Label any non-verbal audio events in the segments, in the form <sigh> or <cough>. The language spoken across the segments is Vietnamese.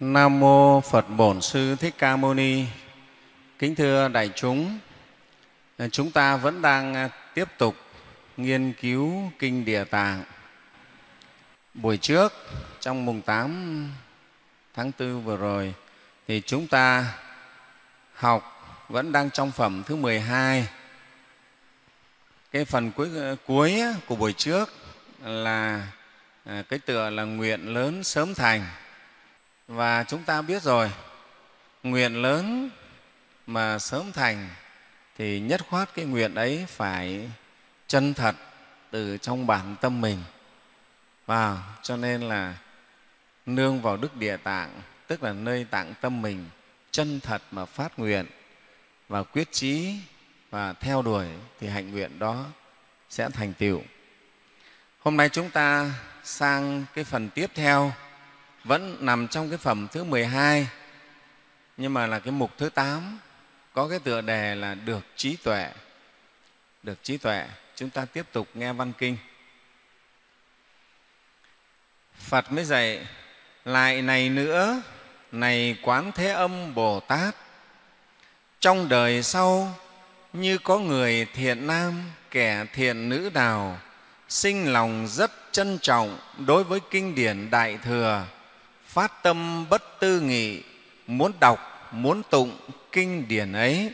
Nam mô Phật Bổn Sư Thích Ca Mâu Ni. Kính thưa đại chúng, chúng ta vẫn đang tiếp tục nghiên cứu kinh Địa Tạng. Buổi trước trong mùng 8 tháng 4 vừa rồi thì chúng ta học vẫn đang trong phẩm thứ 12. Cái phần cuối, cuối của buổi trước là à, cái tựa là nguyện lớn sớm thành và chúng ta biết rồi, nguyện lớn mà sớm thành thì nhất khoát cái nguyện ấy phải chân thật từ trong bản tâm mình. Vào, cho nên là nương vào đức địa tạng, tức là nơi tạng tâm mình, chân thật mà phát nguyện và quyết chí và theo đuổi thì hạnh nguyện đó sẽ thành tựu. Hôm nay chúng ta sang cái phần tiếp theo vẫn nằm trong cái phẩm thứ 12 nhưng mà là cái mục thứ 8 có cái tựa đề là được trí tuệ. Được trí tuệ. Chúng ta tiếp tục nghe văn kinh. Phật mới dạy, lại này nữa, này quán thế âm bồ tát. Trong đời sau, như có người thiện nam, kẻ thiện nữ nào sinh lòng rất trân trọng đối với kinh điển đại thừa phát tâm bất tư nghị, muốn đọc, muốn tụng kinh điển ấy.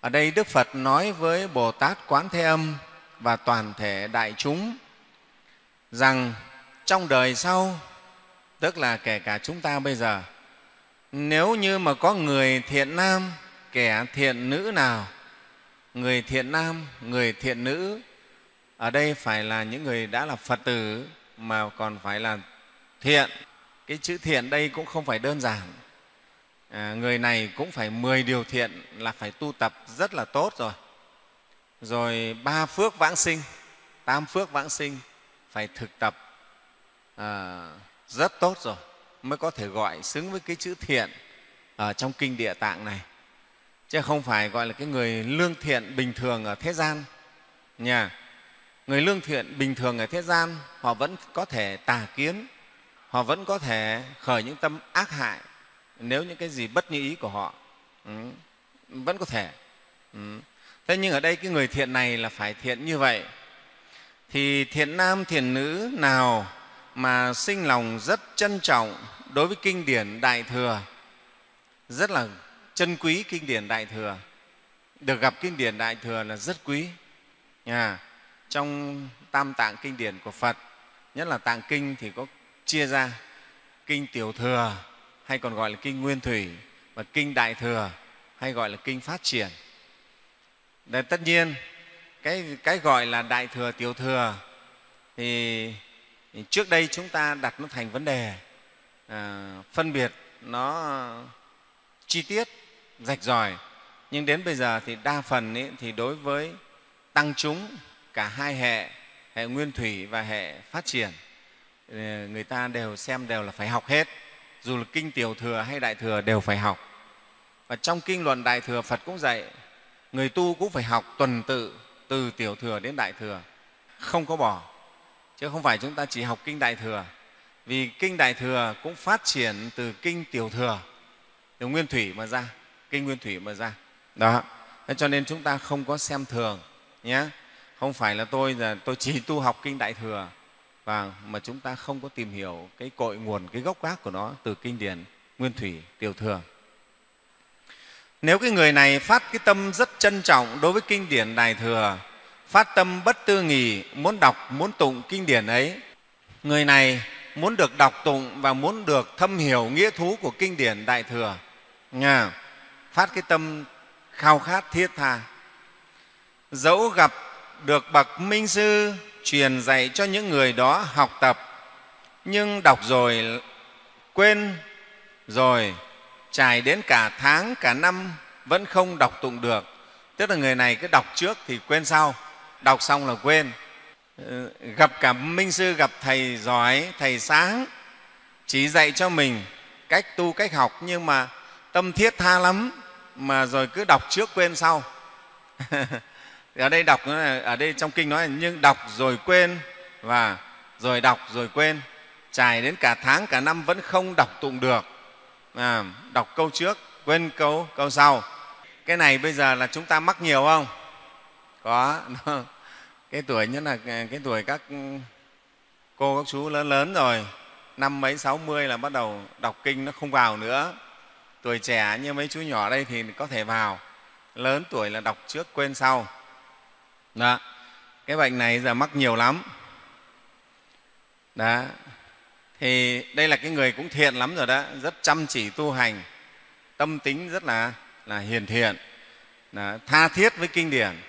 Ở đây đức phật nói với bồ tát quán thế âm và toàn thể đại chúng rằng trong đời sau, tức là kể cả chúng ta bây giờ, nếu như mà có người thiện nam, kẻ thiện nữ nào, người thiện nam, người thiện nữ, ở đây phải là những người đã là phật tử mà còn phải là thiện cái chữ thiện đây cũng không phải đơn giản. À, người này cũng phải mười điều thiện là phải tu tập rất là tốt rồi. Rồi ba phước vãng sinh tám phước vãng sinh phải thực tập à, rất tốt rồi mới có thể gọi xứng với cái chữ thiện ở trong kinh địa tạng này. Chứ không phải gọi là cái người lương thiện bình thường ở thế gian nha. Người lương thiện bình thường ở thế gian họ vẫn có thể tà kiến họ vẫn có thể khởi những tâm ác hại nếu những cái gì bất như ý của họ. Ừ, vẫn có thể. Ừ. thế nhưng ở đây cái người thiện này là phải thiện như vậy. Thì thiện nam thiện nữ nào mà sinh lòng rất trân trọng đối với kinh điển đại thừa rất là chân quý kinh điển đại thừa được gặp kinh điển đại thừa là rất quý. À, trong tam tạng kinh điển của phật nhất là tạng kinh thì có chia ra. Kinh tiểu thừa hay còn gọi là kinh nguyên thủy và kinh đại thừa hay gọi là kinh phát triển. Để tất nhiên cái, cái gọi là đại thừa tiểu thừa thì trước đây chúng ta đặt nó thành vấn đề. À, phân biệt nó chi tiết rạch ròi. Nhưng đến bây giờ thì đa phần ý, thì đối với tăng chúng cả hai hệ hệ nguyên thủy và hệ phát triển Ờ, người ta đều xem đều là phải học hết. Dù là kinh tiểu thừa hay đại thừa đều phải học. Và trong kinh luận đại thừa phật cũng dạy, người tu cũng phải học tuần tự từ tiểu thừa đến đại thừa. Không có bỏ. Chứ không phải chúng ta chỉ học kinh đại thừa. Vì kinh đại thừa cũng phát triển từ kinh tiểu thừa. Từ nguyên thủy mà ra. Kinh nguyên thủy mà ra. Đó. Thế cho nên chúng ta không có xem thường nhé không phải là tôi là tôi chỉ tu học kinh đại thừa và mà chúng ta không có tìm hiểu cái cội nguồn, cái gốc gác của nó từ kinh điển nguyên thủy, tiểu thừa. Nếu cái người này phát cái tâm rất trân trọng đối với kinh điển đại thừa, phát tâm bất tư nghỉ muốn đọc, muốn tụng kinh điển ấy, người này muốn được đọc tụng và muốn được thâm hiểu nghĩa thú của kinh điển đại thừa nha phát cái tâm khao khát thiết tha. Dẫu gặp được bậc minh sư truyền dạy cho những người đó học tập. Nhưng đọc rồi, quên rồi, trải đến cả tháng, cả năm, vẫn không đọc tụng được. Tức là người này cứ đọc trước thì quên sau. Đọc xong là quên. Ờ, gặp cả minh sư, gặp thầy giỏi, thầy sáng, chỉ dạy cho mình cách tu, cách học, nhưng mà tâm thiết tha lắm, mà rồi cứ đọc trước quên sau. <laughs> ở đây đọc ờ, ở đây trong kinh nói là nhưng đọc rồi quên và rồi đọc rồi quên trải đến cả tháng cả năm vẫn không đọc tụng được. À, đọc câu trước quên câu câu sau. Cái này bây giờ là chúng ta mắc nhiều không? Có. <laughs> Cái tuổi nhất là ờ, cái tuổi các ừ, cô các chú lớn lớn rồi. Năm mấy sáu mươi là bắt đầu đọc kinh nó không vào nữa. Tuổi trẻ như mấy chú nhỏ đây thì có thể vào. Lớn tuổi là đọc trước quên sau đó. Cái bệnh này giờ mắc nhiều lắm. Đó. Thì đây là cái người cũng thiện lắm rồi đó. Rất chăm chỉ tu hành. Tâm tính rất là là hiền thiện. Là tha thiết với kinh điển.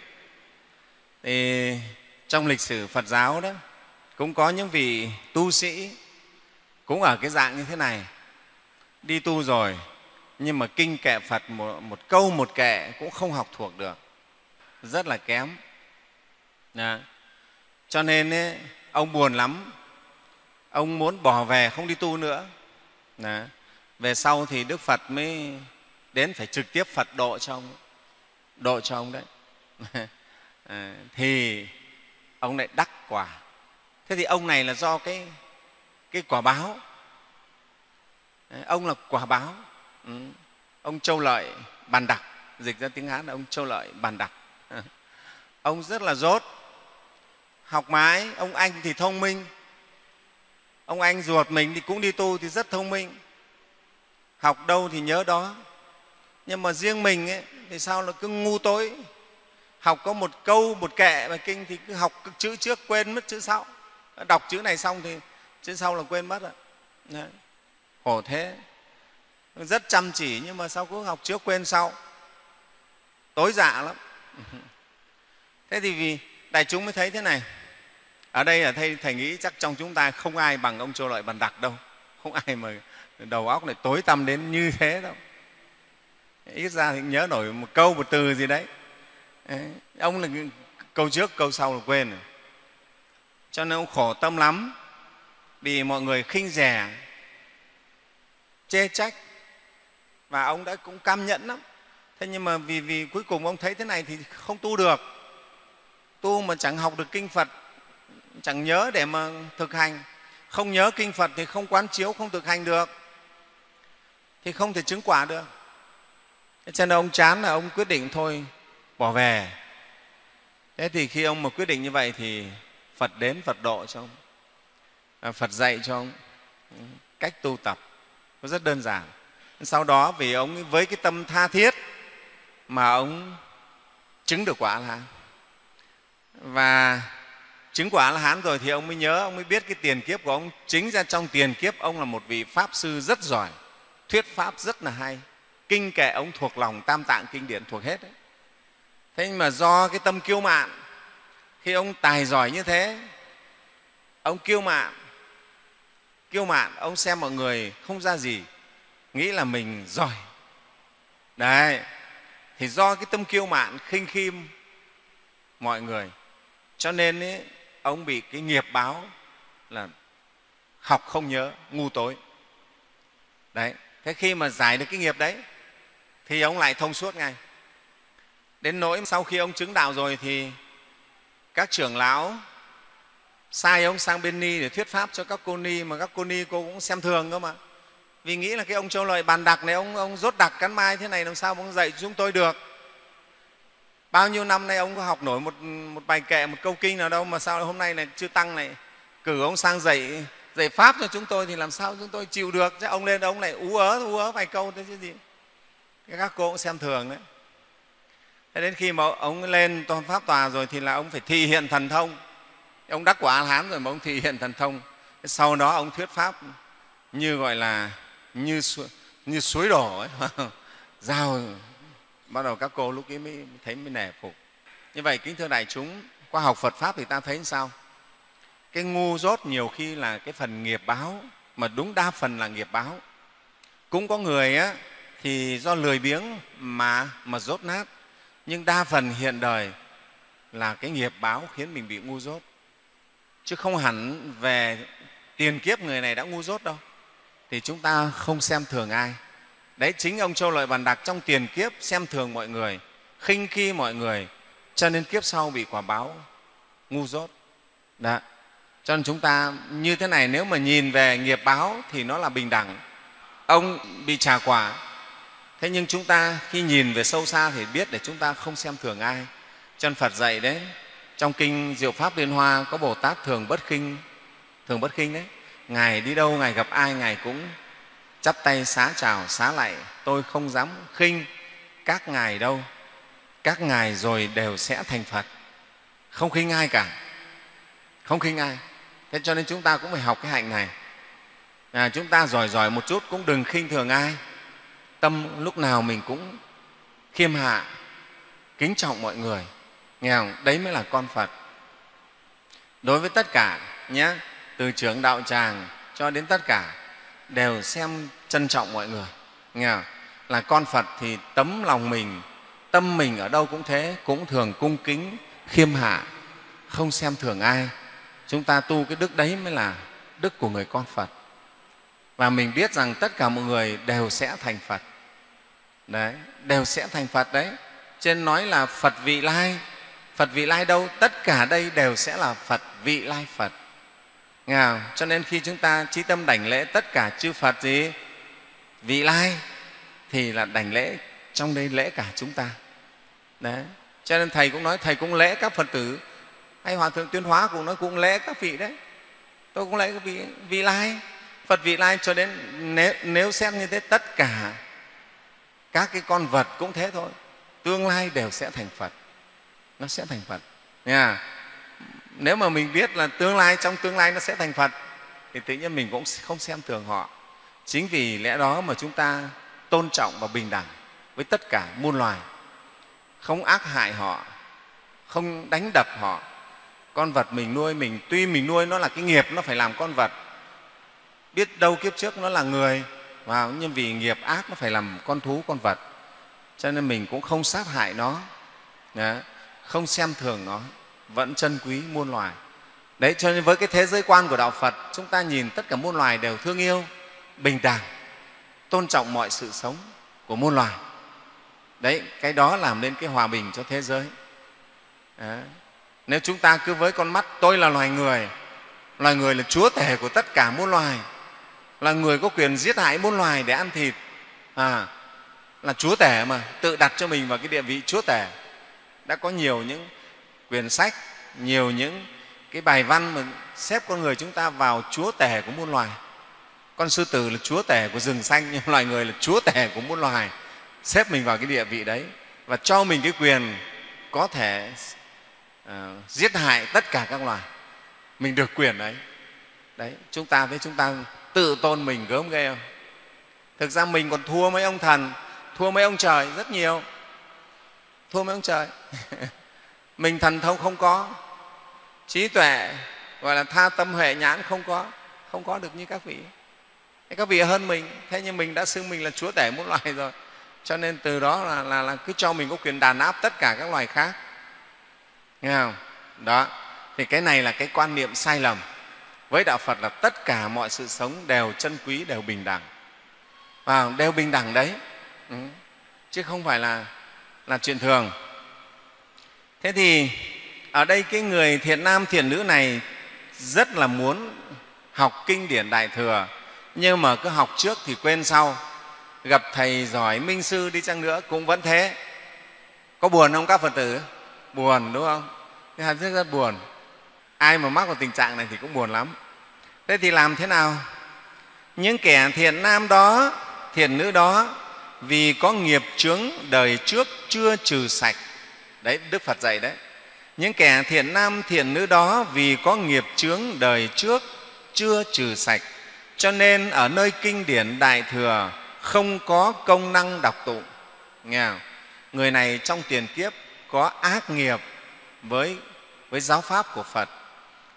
Thì trong lịch sử phật giáo đó cũng có những vị tu sĩ cũng ở cái dạng như thế này. Đi tu rồi nhưng mà kinh kệ phật một, một câu một kệ cũng không học thuộc được. Rất là kém. Đã. cho nên ấy, ông buồn lắm. Ông muốn bỏ về không đi tu nữa. Đã. về sau thì đức phật mới đến phải trực tiếp phật độ cho ông. Độ cho ông đấy. À, <laughs> thì ông lại đắc quả. Thế thì ông này là do cái cái quả báo. Ông là quả báo. Ừ. ông châu lợi bàn đặc dịch ra tiếng hán là ông châu lợi bàn đặc <laughs> ông rất là dốt học mãi ông anh thì thông minh. Ông anh ruột mình thì cũng đi tu thì rất thông minh. Học đâu thì nhớ đó. Nhưng mà riêng mình ấy, thì sao là cứ ngu tối. Học có một câu một kệ mà kinh thì cứ học chữ trước quên mất chữ sau. Đọc chữ này xong thì chữ sau là quên mất rồi Đấy. khổ thế. Rất chăm chỉ nhưng mà sao cứ học trước quên sau. Tối dạ lắm. <laughs> Thế thì vì đại chúng mới thấy thế này. Ở đây là thầy, thầy nghĩ chắc trong chúng ta không ai bằng ông châu lợi bàn đặc đâu. Không ai mà đầu óc này tối tăm đến như thế đâu. Ít ra thì nhớ nổi một câu một từ gì đấy. Ông là câu trước câu sau là quên rồi. Cho nên ông khổ tâm lắm vì mọi người khinh rẻ chê trách và ông đã cũng cam nhẫn lắm. Thế nhưng mà vì, vì cuối cùng ông thấy thế này thì không tu được tu mà chẳng học được kinh phật chẳng nhớ để mà thực hành. Không nhớ kinh phật thì không quán chiếu không thực hành được thì không thể chứng quả được. Cho nên ông chán là ông quyết định thôi bỏ về. Thế thì khi ông mà quyết định như vậy thì phật đến phật độ cho ông. À, phật dạy cho ông ừ, cách tu tập. Nó rất đơn giản. Sau đó vì ông với cái tâm tha thiết mà ông chứng được quả là và chứng quả là hán rồi thì ông mới nhớ, ông mới biết cái tiền kiếp của ông. Chính ra trong tiền kiếp ông là một vị pháp sư rất giỏi, thuyết pháp rất là hay. Kinh kệ ông thuộc lòng tam tạng kinh điển thuộc hết đấy. Thế nhưng mà do cái tâm kiêu mạn, khi ông tài giỏi như thế, ông kiêu mạn kiêu mạn, ông xem mọi người không ra gì, nghĩ là mình giỏi. Đấy, thì do cái tâm kiêu mạn, khinh khiêm mọi người cho nên ấy, ông bị cái nghiệp báo là học không nhớ ngu tối. Đấy thế khi mà giải được cái nghiệp đấy thì ông lại thông suốt ngay. Đến nỗi sau khi ông chứng đạo rồi thì các trưởng lão sai ông sang bên ni để thuyết pháp cho các cô ni mà các cô ni cô cũng xem thường cơ mà. Vì nghĩ là cái ông châu lợi bàn đặc này ông ông rốt đặc cắn mai thế này làm sao ông dạy chúng tôi được? Bao nhiêu năm nay ông có học nổi một, một bài kệ một câu kinh nào đâu mà sao hôm nay này chưa tăng này cử ông sang dạy dạy pháp cho chúng tôi thì làm sao chúng tôi chịu được? Chứ ông lên ông lại ú ớ ú ớ vài câu thế chứ gì? Các cô cũng xem thường đấy. Thế đến khi mà ông lên toàn pháp tòa rồi thì là ông phải thi hiện thần thông. Ông đắc quả hán rồi mà ông thi hiện thần thông. Sau đó ông thuyết pháp như gọi là như như suối đổ ấy. <laughs> Giao bắt đầu các cô lúc ấy mới thấy mới nề phục. Như vậy kính thưa đại chúng qua học phật pháp thì ta thấy sao? Cái ngu dốt nhiều khi là cái phần nghiệp báo mà đúng đa phần là nghiệp báo. Cũng có người á, thì do lười biếng mà mà dốt nát. Nhưng đa phần hiện đời là cái nghiệp báo khiến mình bị ngu dốt. Chứ không hẳn về tiền kiếp người này đã ngu dốt đâu. Thì chúng ta không xem thường ai đấy, chính ông châu lợi bàn đặc trong tiền kiếp xem thường mọi người, khinh khi mọi người, cho nên kiếp sau bị quả báo, ngu dốt. Đó. Cho nên chúng ta như thế này, nếu mà nhìn về nghiệp báo thì nó là bình đẳng. Ông bị trả quả. Thế nhưng chúng ta khi nhìn về sâu xa thì biết để chúng ta không xem thường ai. Chân phật dạy đấy, trong kinh diệu pháp liên hoa có bồ tát thường bất khinh, thường bất khinh đấy. Ngài đi đâu, ngài gặp ai, ngài cũng chắp tay xá chào xá lạy tôi không dám khinh các ngài đâu. Các ngài rồi đều sẽ thành phật. Không khinh ai cả. Không khinh ai. Thế cho nên chúng ta cũng phải học cái hạnh này. À, chúng ta giỏi giỏi một chút cũng đừng khinh thường ai. Tâm lúc nào mình cũng khiêm hạ kính trọng mọi người. Nghe không? đấy mới là con phật. Đối với tất cả nhé từ trưởng đạo tràng cho đến tất cả đều xem trân trọng mọi người. Nghe không? là con phật thì tấm lòng mình, tâm mình ở đâu cũng thế, cũng thường cung kính, khiêm hạ, không xem thường ai. Chúng ta tu cái đức đấy mới là đức của người con phật. Và mình biết rằng tất cả mọi người đều sẽ thành phật. Đấy, đều sẽ thành phật đấy. Trên nói là phật vị lai. Phật vị lai đâu? Tất cả đây đều sẽ là phật vị lai phật. Nghe không? cho nên khi chúng ta trí tâm đảnh lễ tất cả chư phật gì? Vị lai thì là đảnh lễ trong đây lễ cả chúng ta. Đấy. Cho nên thầy cũng nói thầy cũng lễ các phật tử. Hay hòa thượng tuyên hóa cũng nói cũng lễ các vị đấy. Tôi cũng lễ các vị vị lai. Phật vị lai cho đến nếu, nếu xét như thế tất cả các cái con vật cũng thế thôi. Tương lai đều sẽ thành phật. Nó sẽ thành phật. Nha nếu mà mình biết là tương lai, trong tương lai nó sẽ thành phật, thì tự nhiên mình cũng không xem thường họ. Chính vì lẽ đó mà chúng ta tôn trọng và bình đẳng với tất cả muôn loài. Không ác hại họ, không đánh đập họ. Con vật mình nuôi, mình, tuy mình nuôi nó là cái nghiệp, nó phải làm con vật. Biết đâu kiếp trước nó là người và nhưng vì nghiệp ác nó phải làm con thú, con vật. Cho nên mình cũng không sát hại nó. Không xem thường nó vẫn chân quý muôn loài. Đấy cho nên với cái thế giới quan của đạo phật chúng ta nhìn tất cả muôn loài đều thương yêu bình đẳng tôn trọng mọi sự sống của muôn loài. Đấy cái đó làm nên cái hòa bình cho thế giới. Đấy. nếu chúng ta cứ với con mắt tôi là loài người loài người là chúa tể của tất cả muôn loài là người có quyền giết hại muôn loài để ăn thịt à, là chúa tể mà tự đặt cho mình vào cái địa vị chúa tể. Đã có nhiều những quyển sách nhiều những cái bài văn mà xếp con người chúng ta vào chúa tể của muôn loài. Con sư tử là chúa tể của rừng xanh nhưng <laughs> loài người là chúa tể của muôn loài. Xếp mình vào cái địa vị đấy và cho mình cái quyền có thể uh, giết hại tất cả các loài. Mình được quyền đấy đấy chúng ta thấy chúng ta tự tôn mình gớm ghê không? Thực ra mình còn thua mấy ông thần thua mấy ông trời rất nhiều. Thua mấy ông trời. <laughs> mình thần thông không có. Trí tuệ gọi là tha tâm huệ nhãn không có. Không có được như các vị. Các vị hơn mình. Thế nhưng mình đã xưng mình là chúa tể mỗi loài rồi. Cho nên từ đó là, là, là cứ cho mình có quyền đàn áp tất cả các loài khác. Nghe không? Đó. Thì cái này là cái quan niệm sai lầm. Với đạo phật là tất cả mọi sự sống đều chân quý đều bình đẳng. Và đều bình đẳng đấy. Ừ. chứ không phải là là chuyện thường thế thì ở đây cái người thiện nam thiện nữ này rất là muốn học kinh điển đại thừa, nhưng mà cứ học trước thì quên sau. Gặp thầy giỏi minh sư đi chăng nữa cũng vẫn thế. Có buồn không các phật tử? Buồn, đúng không? Cái rất rất buồn. Ai mà mắc vào tình trạng này thì cũng buồn lắm. Thế thì làm thế nào? Những kẻ thiện nam đó, thiện nữ đó vì có nghiệp chướng đời trước chưa trừ sạch đấy, đức phật dạy đấy. Những kẻ thiện nam thiện nữ đó vì có nghiệp chướng đời trước, chưa trừ sạch, cho nên ở nơi kinh điển đại thừa không có công năng đọc tụng. Nghe không? người này trong tiền kiếp có ác nghiệp với với giáo pháp của phật,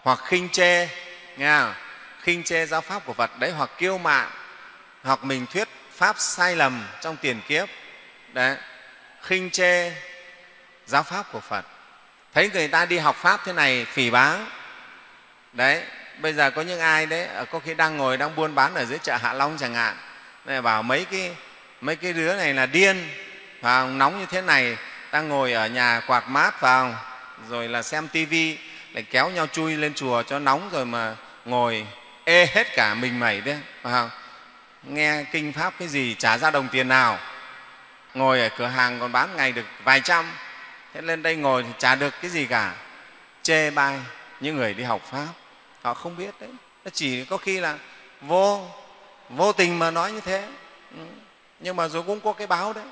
hoặc khinh chê. Nghe không? khinh chê giáo pháp của phật đấy, hoặc kiêu mạn, hoặc mình thuyết pháp sai lầm trong tiền kiếp. Đấy. Khinh chê giáo pháp của phật. Thấy người ta đi học pháp thế này phỉ báng. Đấy, bây giờ có những ai đấy ờ, có khi đang ngồi, đang buôn bán ở dưới chợ hạ long chẳng hạn. Này bảo mấy cái mấy cái đứa này là điên. Vào nóng như thế này, đang ngồi ở nhà quạt mát vào, rồi là xem tivi lại kéo nhau chui lên chùa cho nóng rồi mà ngồi ê hết cả mình mẩy đấy, phải không? nghe kinh pháp cái gì trả ra đồng tiền nào. Ngồi ở cửa hàng còn bán ngày được vài trăm thế lên đây ngồi thì chả được cái gì cả. Chê bai những người đi học pháp. Họ không biết đấy. Nó chỉ có khi là vô vô tình mà nói như thế. Ừ. Nhưng mà rồi cũng có cái báo đấy.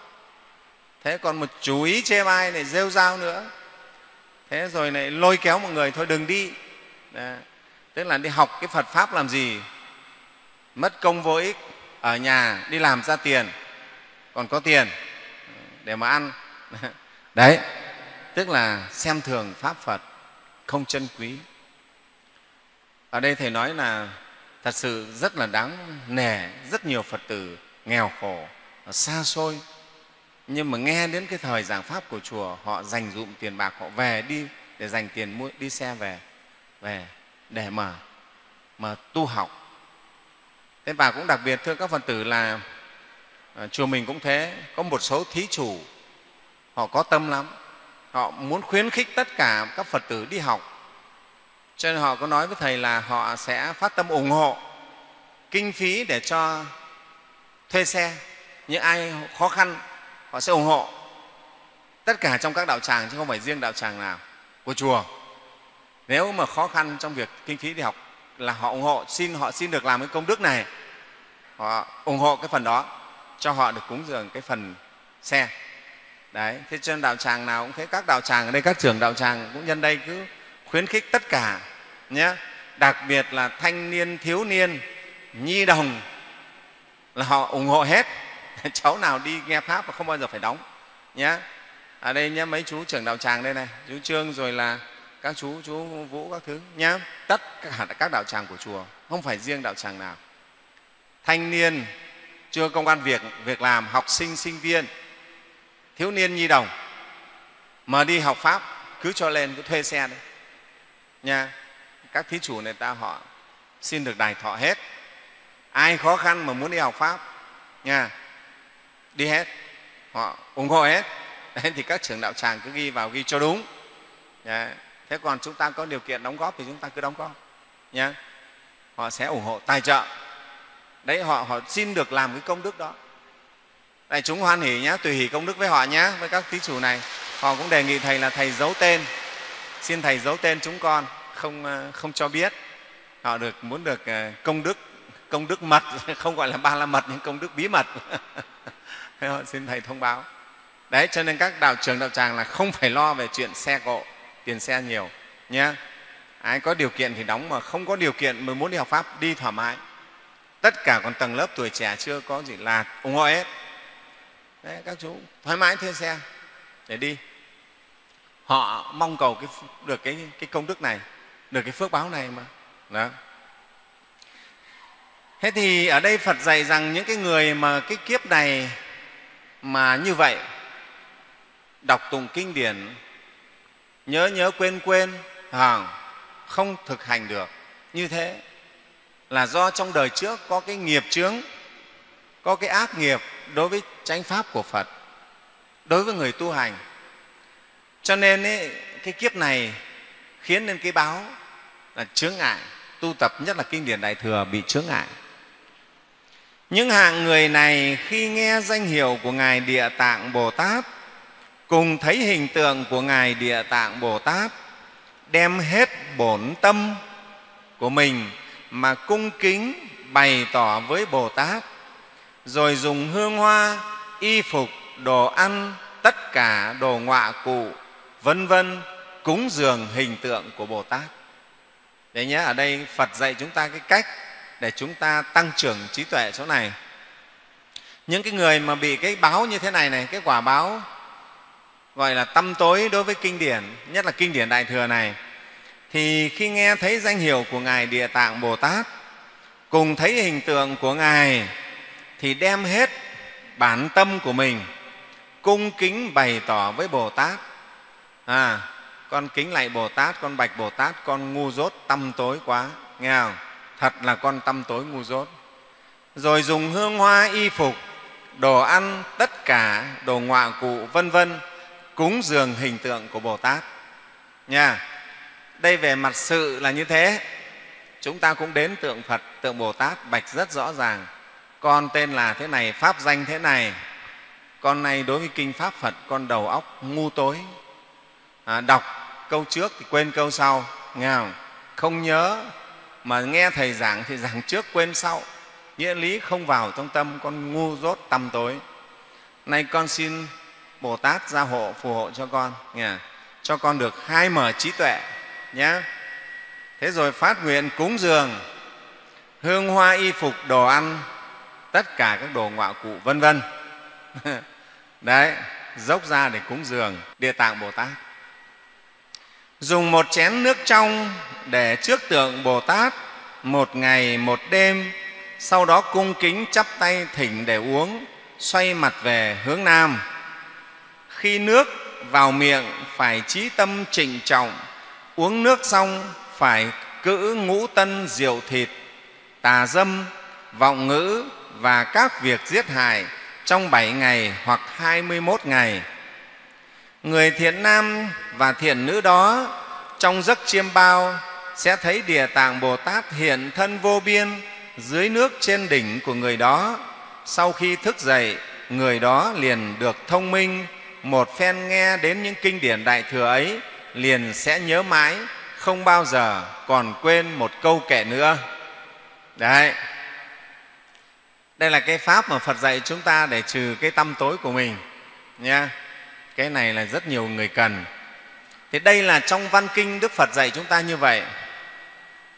Thế còn một chú ý chê bai này rêu rao nữa. Thế rồi lại lôi kéo một người, thôi đừng đi. Đấy. tức là đi học cái phật pháp làm gì? Mất công vô ích, ở nhà đi làm ra tiền. Còn có tiền để mà ăn. <laughs> Đấy tức là xem thường pháp phật không chân quý. Ở đây thầy nói là thật sự rất là đáng nể, rất nhiều phật tử nghèo khổ xa xôi. Nhưng mà nghe đến cái thời giảng pháp của chùa, họ dành dụm tiền bạc, họ về đi, để dành tiền mua, đi xe về về để mà mà tu học. Thế và cũng đặc biệt, thưa các phật tử, là à, chùa mình cũng thế, có một số thí chủ, họ có tâm lắm họ muốn khuyến khích tất cả các phật tử đi học. Cho nên họ có nói với thầy là họ sẽ phát tâm ủng hộ kinh phí để cho thuê xe. Những ai khó khăn, họ sẽ ủng hộ. Tất cả trong các đạo tràng chứ không phải riêng đạo tràng nào, của chùa. Nếu mà khó khăn trong việc kinh phí đi học là họ ủng hộ, xin, họ xin được làm cái công đức này. Họ ủng hộ cái phần đó, cho họ được cúng dường cái phần xe đấy, thế cho nên đạo tràng nào cũng thế, các đạo tràng ở đây, các trưởng đạo tràng cũng nhân đây cứ khuyến khích tất cả, nhé. Đặc biệt là thanh niên, thiếu niên, nhi đồng, là họ ủng hộ hết. <laughs> Cháu nào đi nghe pháp mà không bao giờ phải đóng, nhé. Ở đây nhé, mấy chú trưởng đạo tràng đây này, chú trương rồi là các chú chú vũ các thứ, nhé. Tất cả các đạo tràng của chùa, không phải riêng đạo tràng nào. Thanh niên, chưa công an việc việc làm, học sinh sinh viên thiếu niên nhi đồng mà đi học pháp cứ cho lên cứ thuê xe đấy. Nha các thí chủ này ta họ xin được đài thọ hết. Ai khó khăn mà muốn đi học pháp nha đi hết. Họ ủng hộ hết. <laughs> Đấy, thì các trưởng đạo tràng cứ ghi vào ghi cho đúng. Nha. thế còn chúng ta có điều kiện đóng góp thì chúng ta cứ đóng góp nha. Họ sẽ ủng hộ tài trợ. Đấy họ họ xin được làm cái công đức đó đại chúng hoan hỉ nhé tùy hỷ công đức với họ nhé với các thí chủ này. Họ cũng đề nghị thầy là thầy giấu tên. Xin thầy giấu tên chúng con, không ờ, không cho biết. Họ được, muốn được ờ, công đức công đức mật, <laughs> không gọi là ba la mật, nhưng công đức bí mật. <laughs> Họ xin thầy thông báo. Đấy, cho nên các đạo trường đạo tràng là không phải lo về chuyện xe cộ, tiền xe nhiều nhé ai có điều kiện thì đóng, mà không có điều kiện mà muốn đi học pháp, đi thoải mái. Tất cả còn tầng lớp tuổi trẻ chưa có gì là ủng hộ hết. Đấy, các chú thoải mái thuê xe. Để đi. Họ mong cầu cái, được cái, cái công đức này được cái phước báo này mà. Đó. Thế thì ở đây phật dạy rằng những cái người mà cái kiếp này mà như vậy đọc tụng kinh điển nhớ nhớ quên quên à, không thực hành được như thế là do trong đời trước có cái nghiệp chướng có cái ác nghiệp đối với chánh pháp của phật đối với người tu hành. Cho nên ấy, cái kiếp này khiến nên cái báo là chướng ngại tu tập nhất là kinh điển đại thừa bị chướng ngại. Những hạng người này khi nghe danh hiệu của ngài địa tạng bồ tát cùng thấy hình tượng của ngài địa tạng bồ tát đem hết bổn tâm của mình mà cung kính bày tỏ với bồ tát rồi dùng hương hoa y phục, đồ ăn, tất cả đồ ngoạ cụ, vân vân, cúng dường hình tượng của bồ tát. Đấy nhé ở đây phật dạy chúng ta cái cách để chúng ta tăng trưởng trí tuệ chỗ này. Những cái người mà bị cái báo như thế này này, cái quả báo gọi là tâm tối đối với kinh điển, nhất là kinh điển đại thừa này, thì khi nghe thấy danh hiệu của ngài địa tạng bồ tát, cùng thấy hình tượng của ngài, thì đem hết bản tâm của mình, cung kính bày tỏ với bồ tát. À con kính lại bồ tát, con bạch bồ tát, con ngu dốt tâm tối quá. Nghe không? Thật là con tâm tối ngu dốt. Rồi dùng hương hoa y phục, đồ ăn, tất cả, đồ ngoạ cụ, vân vân, cúng dường hình tượng của bồ tát. Nha, đây về mặt sự là như thế. Chúng ta cũng đến tượng phật, tượng bồ tát, bạch rất rõ ràng con tên là thế này pháp danh thế này. Con này đối với kinh pháp phật con đầu óc ngu tối. À, đọc câu trước thì quên câu sau. Nghe không? không nhớ mà nghe thầy giảng thì giảng trước quên sau. Nghĩa lý không vào trong tâm con ngu dốt tăm tối. Nay con xin bồ tát gia hộ phù hộ cho con. Nghe cho con được khai mở trí tuệ nhé thế rồi phát nguyện cúng dường hương hoa y phục đồ ăn tất cả các đồ ngoại cụ, vân vân. <laughs> Đấy, dốc ra để cúng dường, địa tạng bồ tát. Dùng một chén nước trong để trước tượng bồ tát, một ngày, một đêm, sau đó cung kính chắp tay thỉnh để uống, xoay mặt về hướng nam. Khi nước vào miệng, phải trí tâm trịnh trọng, uống nước xong, phải cữ ngũ tân rượu thịt, tà dâm, vọng ngữ và các việc giết hại trong bảy ngày hoặc hai mươi một ngày. Người thiện nam và thiện nữ đó, trong giấc chiêm bao, sẽ thấy địa tạng bồ tát hiện thân vô biên dưới nước trên đỉnh của người đó. Sau khi thức dậy, người đó liền được thông minh, một phen nghe đến những kinh điển đại thừa ấy, liền sẽ nhớ mãi, không bao giờ còn quên một câu kệ nữa. Đấy đây là cái pháp mà phật dạy chúng ta để trừ cái tâm tối của mình nha cái này là rất nhiều người cần. Thì đây là trong văn kinh đức phật dạy chúng ta như vậy.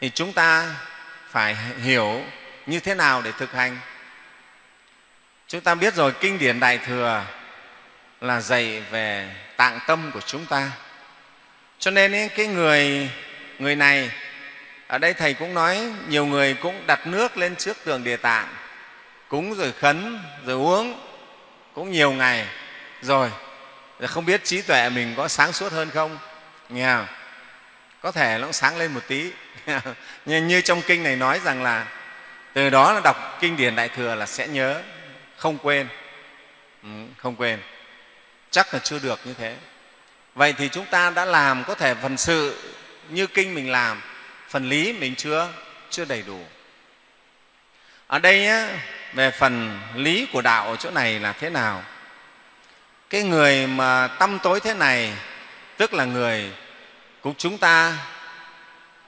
Thì chúng ta phải hiểu như thế nào để thực hành. Chúng ta biết rồi, kinh điển đại thừa là dạy về tạng tâm của chúng ta. Cho nên cái người người này, ở đây thầy cũng nói, nhiều người cũng đặt nước lên trước tường địa tạng cúng rồi khấn rồi uống cũng nhiều ngày. Rồi không biết trí tuệ mình có sáng suốt hơn không? Nghe không? có thể nó cũng sáng lên một tí. <laughs> Nhưng như trong kinh này nói rằng là từ đó là đọc kinh điển đại thừa là sẽ nhớ. Không quên. Ừ, không quên. Chắc là chưa được như thế. Vậy thì chúng ta đã làm có thể phần sự như kinh mình làm phần lý mình chưa chưa đầy đủ. Ở đây nhé về phần lý của đạo ở chỗ này là thế nào? Cái người mà tâm tối thế này, tức là người cũng chúng ta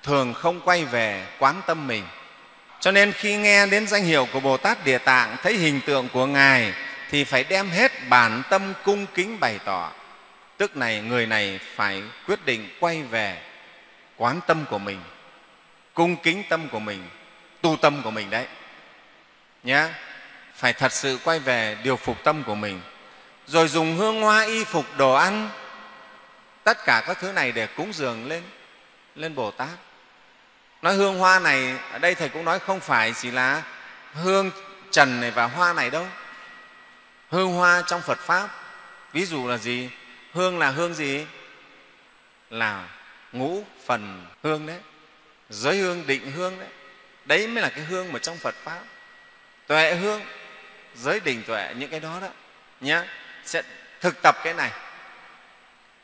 thường không quay về quán tâm mình. Cho nên khi nghe đến danh hiệu của bồ tát địa tạng, thấy hình tượng của ngài, thì phải đem hết bản tâm cung kính bày tỏ. Tức này, người này phải quyết định quay về quán tâm của mình, cung kính tâm của mình, tu tâm của mình đấy nhé phải thật sự quay về điều phục tâm của mình, rồi dùng hương hoa y phục đồ ăn. Tất cả các thứ này để cúng dường lên lên bồ tát. Nói hương hoa này, ở đây thầy cũng nói không phải chỉ là hương trần này và hoa này đâu. Hương hoa trong phật pháp, ví dụ là gì? Hương là hương gì? Là ngũ phần hương đấy, giới hương định hương đấy. Đấy mới là cái hương mà trong phật pháp tuệ hương giới đình tuệ những cái đó đó nhé sẽ thực tập cái này.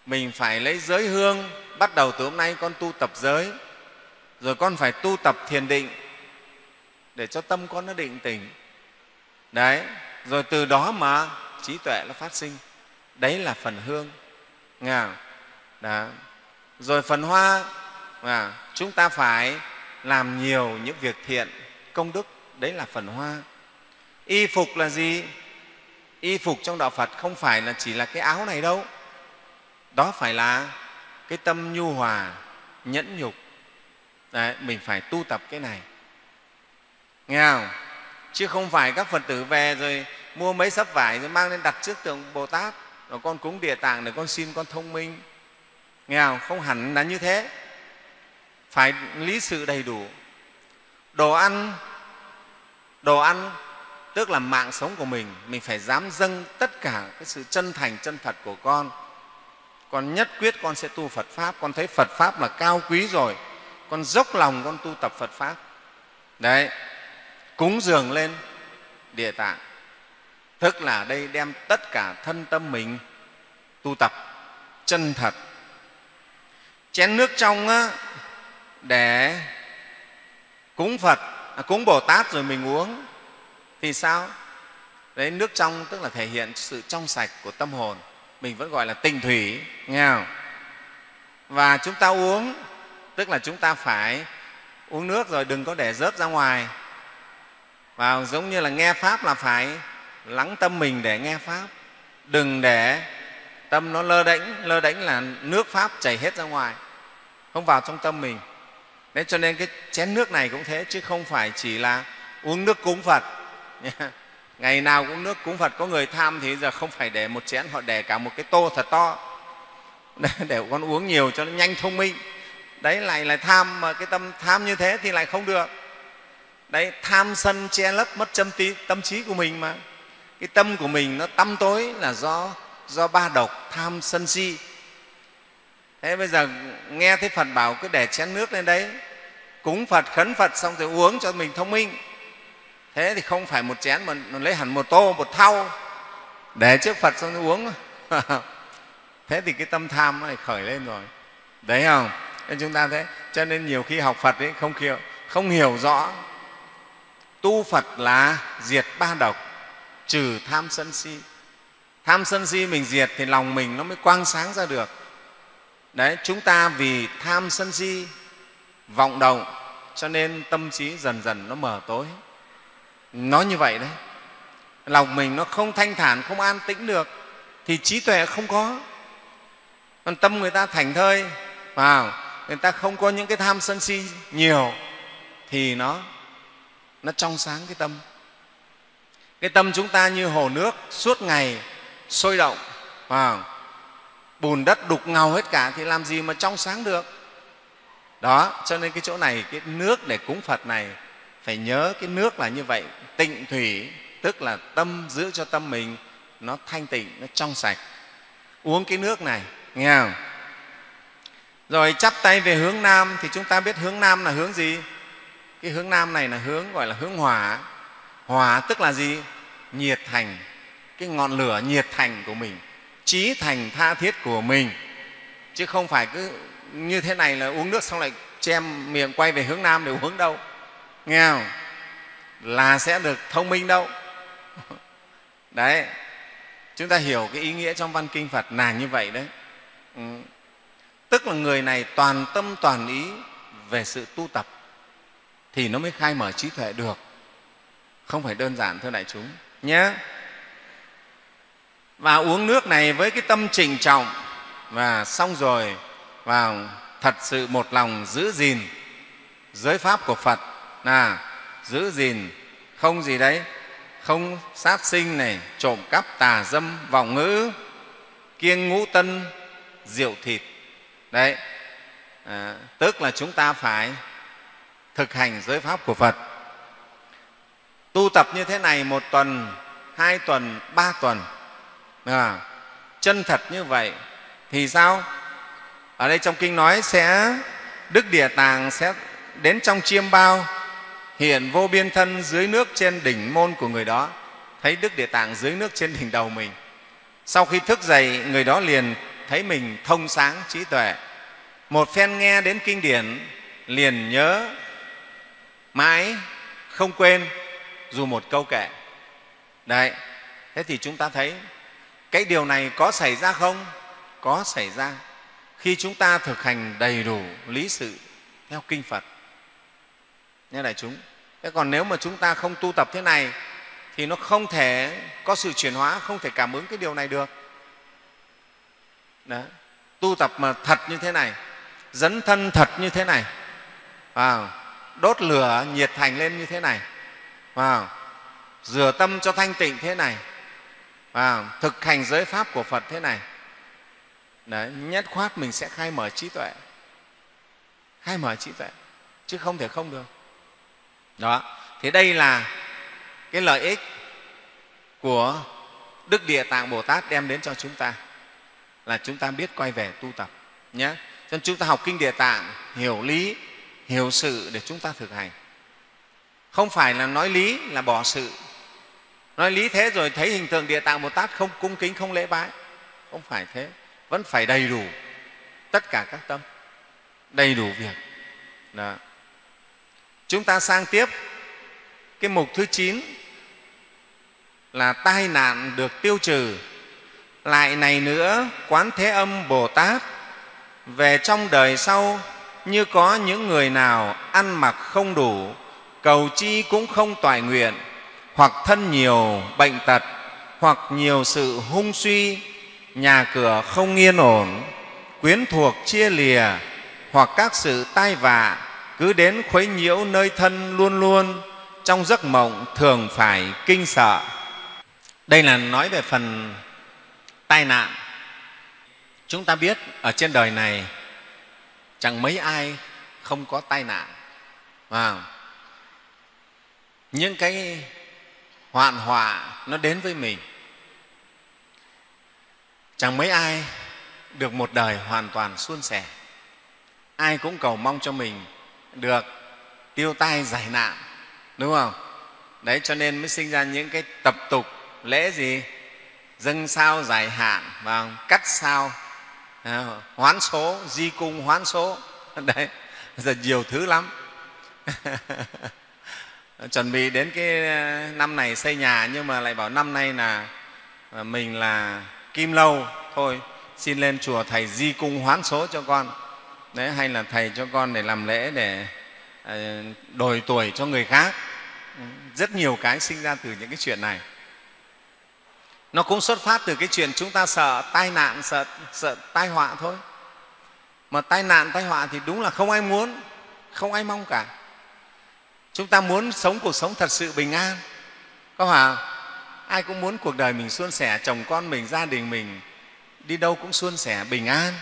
Mình phải lấy giới hương bắt đầu từ hôm nay con tu tập giới rồi con phải tu tập thiền định để cho tâm con nó định tỉnh đấy rồi từ đó mà trí tuệ nó phát sinh. Đấy là phần hương. Nghe đó. rồi phần hoa à, chúng ta phải làm nhiều những việc thiện công đức đấy là phần hoa. Y phục là gì? Y phục trong đạo phật không phải là chỉ là cái áo này đâu. Đó phải là cái tâm nhu hòa nhẫn nhục. Đấy, mình phải tu tập cái này. Nghe không? Chứ không phải các phật tử về rồi mua mấy sấp vải rồi mang lên đặt trước tượng bồ tát rồi con cúng địa tạng để con xin con thông minh. Nghe không? Không hẳn là như thế. Phải lý sự đầy đủ. Đồ ăn đồ ăn tức là mạng sống của mình mình phải dám dâng tất cả cái sự chân thành chân thật của con. Con nhất quyết con sẽ tu phật pháp. Con thấy phật pháp là cao quý rồi. Con dốc lòng con tu tập phật pháp. Đấy cúng dường lên địa tạng. Tức là đây đem tất cả thân tâm mình tu tập chân thật. Chén nước trong á, để cúng phật à, cúng bồ tát rồi mình uống thì sao? Đấy nước trong tức là thể hiện sự trong sạch của tâm hồn mình vẫn gọi là tinh thủy nghe không? Và chúng ta uống tức là chúng ta phải uống nước rồi đừng có để rớt ra ngoài. Và giống như là nghe pháp là phải lắng tâm mình để nghe pháp đừng để tâm nó lơ đễnh lơ đễnh là nước pháp chảy hết ra ngoài không vào trong tâm mình thế cho nên cái chén nước này cũng thế chứ không phải chỉ là uống nước cúng phật. <laughs> Ngày nào cũng nước cúng phật có người tham thì giờ không phải để một chén họ để cả một cái tô thật to. <laughs> Để con uống nhiều cho nó nhanh thông minh. Đấy lại là tham mà cái tâm tham như thế thì lại không được. Đấy tham sân che lấp mất châm tí, tâm trí của mình mà. Cái tâm của mình nó tăm tối là do do ba độc tham sân si. Thế bây giờ nghe thấy phật bảo cứ để chén nước lên đấy cúng phật, khấn phật xong rồi uống cho mình thông minh. Thế thì không phải một chén mà lấy hẳn một tô, một thau. Để trước phật xong rồi uống. <laughs> Thế thì cái tâm tham nó lại khởi lên rồi. Đấy không? Nên chúng ta thế. Cho nên nhiều khi học phật ấy không hiểu không hiểu rõ. Tu phật là diệt ba độc, trừ tham sân si. Tham sân si mình diệt thì lòng mình nó mới quang sáng ra được. Đấy, chúng ta vì tham sân si vọng động cho nên tâm trí dần dần nó mờ tối. Nó như vậy đấy. Lòng mình nó không thanh thản, không an tĩnh được, thì trí tuệ không có. Còn tâm người ta thành thơi, vào, người ta không có những cái tham sân si nhiều, thì nó nó trong sáng cái tâm. Cái tâm chúng ta như hồ nước suốt ngày sôi động, vào. Bùn đất đục ngầu hết cả, thì làm gì mà trong sáng được? Đó, cho nên cái chỗ này, cái nước để cúng phật này, phải nhớ cái nước là như vậy. Tịnh thủy, tức là tâm giữ cho tâm mình, nó thanh tịnh, nó trong sạch. Uống cái nước này, nghe không? Rồi chắp tay về hướng nam, thì chúng ta biết hướng nam là hướng gì? Cái hướng nam này là hướng, gọi là hướng hỏa. Hỏa tức là gì? Nhiệt thành. Cái ngọn lửa nhiệt thành của mình, trí thành tha thiết của mình. Chứ không phải cứ như thế này là uống nước xong lại che miệng quay về hướng nam để uống đâu. Nghe không? Là sẽ được thông minh đâu. <laughs> Đấy. Chúng ta hiểu cái ý nghĩa trong văn kinh phật là như vậy đấy. Ừ. tức là người này toàn tâm toàn ý về sự tu tập thì nó mới khai mở trí tuệ được. Không phải đơn giản thưa đại chúng, nhé. Và uống nước này với cái tâm trình trọng. Và xong rồi vào thật sự một lòng giữ gìn. Giới pháp của phật là giữ gìn không gì đấy không sát sinh này trộm cắp tà dâm vọng ngữ kiêng ngũ tân rượu thịt. Đấy à, tức là chúng ta phải thực hành giới pháp của phật. Tu tập như thế này một tuần hai tuần ba tuần. À, chân thật như vậy thì sao? Ở đây trong kinh nói sẽ, đức địa tàng sẽ đến trong chiêm bao hiện vô biên thân dưới nước trên đỉnh môn của người đó. Thấy đức địa tạng dưới nước trên đỉnh đầu mình. Sau khi thức dậy, người đó liền thấy mình thông sáng trí tuệ. Một phen nghe đến kinh điển, liền nhớ, mãi không quên dù một câu kệ. Đấy, thế thì chúng ta thấy, cái điều này có xảy ra không? Có xảy ra khi chúng ta thực hành đầy đủ lý sự theo kinh phật nghe đại chúng, thế còn nếu mà chúng ta không tu tập thế này, thì nó không thể có sự chuyển hóa, không thể cảm ứng cái điều này được Đó. tu tập mà thật như thế này, dấn thân thật như thế này, vào, đốt lửa nhiệt thành lên như thế này, vào, rửa tâm cho thanh tịnh thế này, vào, thực hành giới pháp của phật thế này Đấy, nhất khoát mình sẽ khai mở trí tuệ. Khai mở trí tuệ chứ không thể không được. Đó thì đây là cái lợi ích của đức địa tạng bồ tát đem đến cho chúng ta là chúng ta biết quay về tu tập nhé. Cho nên chúng ta học kinh địa tạng hiểu lý hiểu sự để chúng ta thực hành. Không phải là nói lý là bỏ sự. Nói lý thế rồi thấy hình tượng địa tạng bồ tát không cung kính không lễ bái. Không phải thế vẫn phải đầy đủ tất cả các tâm. Đầy đủ việc. Đó. chúng ta sang tiếp. Cái mục thứ chín là tai nạn được tiêu trừ. Lại này nữa, quán thế âm bồ tát, về trong đời sau, như có những người nào ăn mặc không đủ, cầu chi cũng không toại nguyện, hoặc thân nhiều bệnh tật, hoặc nhiều sự hung suy nhà cửa không yên ổn quyến thuộc chia lìa hoặc các sự tai vạ cứ đến khuấy nhiễu nơi thân luôn luôn trong giấc mộng thường phải kinh sợ. Đây là nói về phần tai nạn. Chúng ta biết ở trên đời này chẳng mấy ai không có tai nạn. À, những cái hoạn họa nó đến với mình chẳng mấy ai được một đời hoàn toàn suôn sẻ. Ai cũng cầu mong cho mình được tiêu tai giải nạn, đúng không? Đấy, cho nên mới sinh ra những cái tập tục lễ gì? Dâng sao giải hạn và cắt sao à, hoán số, di cung hoán số. <laughs> Đấy, giờ nhiều thứ lắm. <laughs> Chuẩn bị đến cái à, năm này xây nhà, nhưng mà lại bảo năm nay là à, mình là kim lâu, thôi, xin lên chùa thầy di cung hoán số cho con. Đấy, hay là thầy cho con để làm lễ để ờ, đổi tuổi cho người khác. Rất nhiều cái sinh ra từ những cái chuyện này. Nó cũng xuất phát từ cái chuyện chúng ta sợ tai nạn, sợ sợ tai họa thôi. Mà tai nạn, tai họa thì đúng là không ai muốn, không ai mong cả. Chúng ta muốn sống cuộc sống thật sự bình an. Có phải không? Ai cũng muốn cuộc đời mình suôn sẻ, chồng con mình, gia đình mình đi đâu cũng suôn sẻ, bình an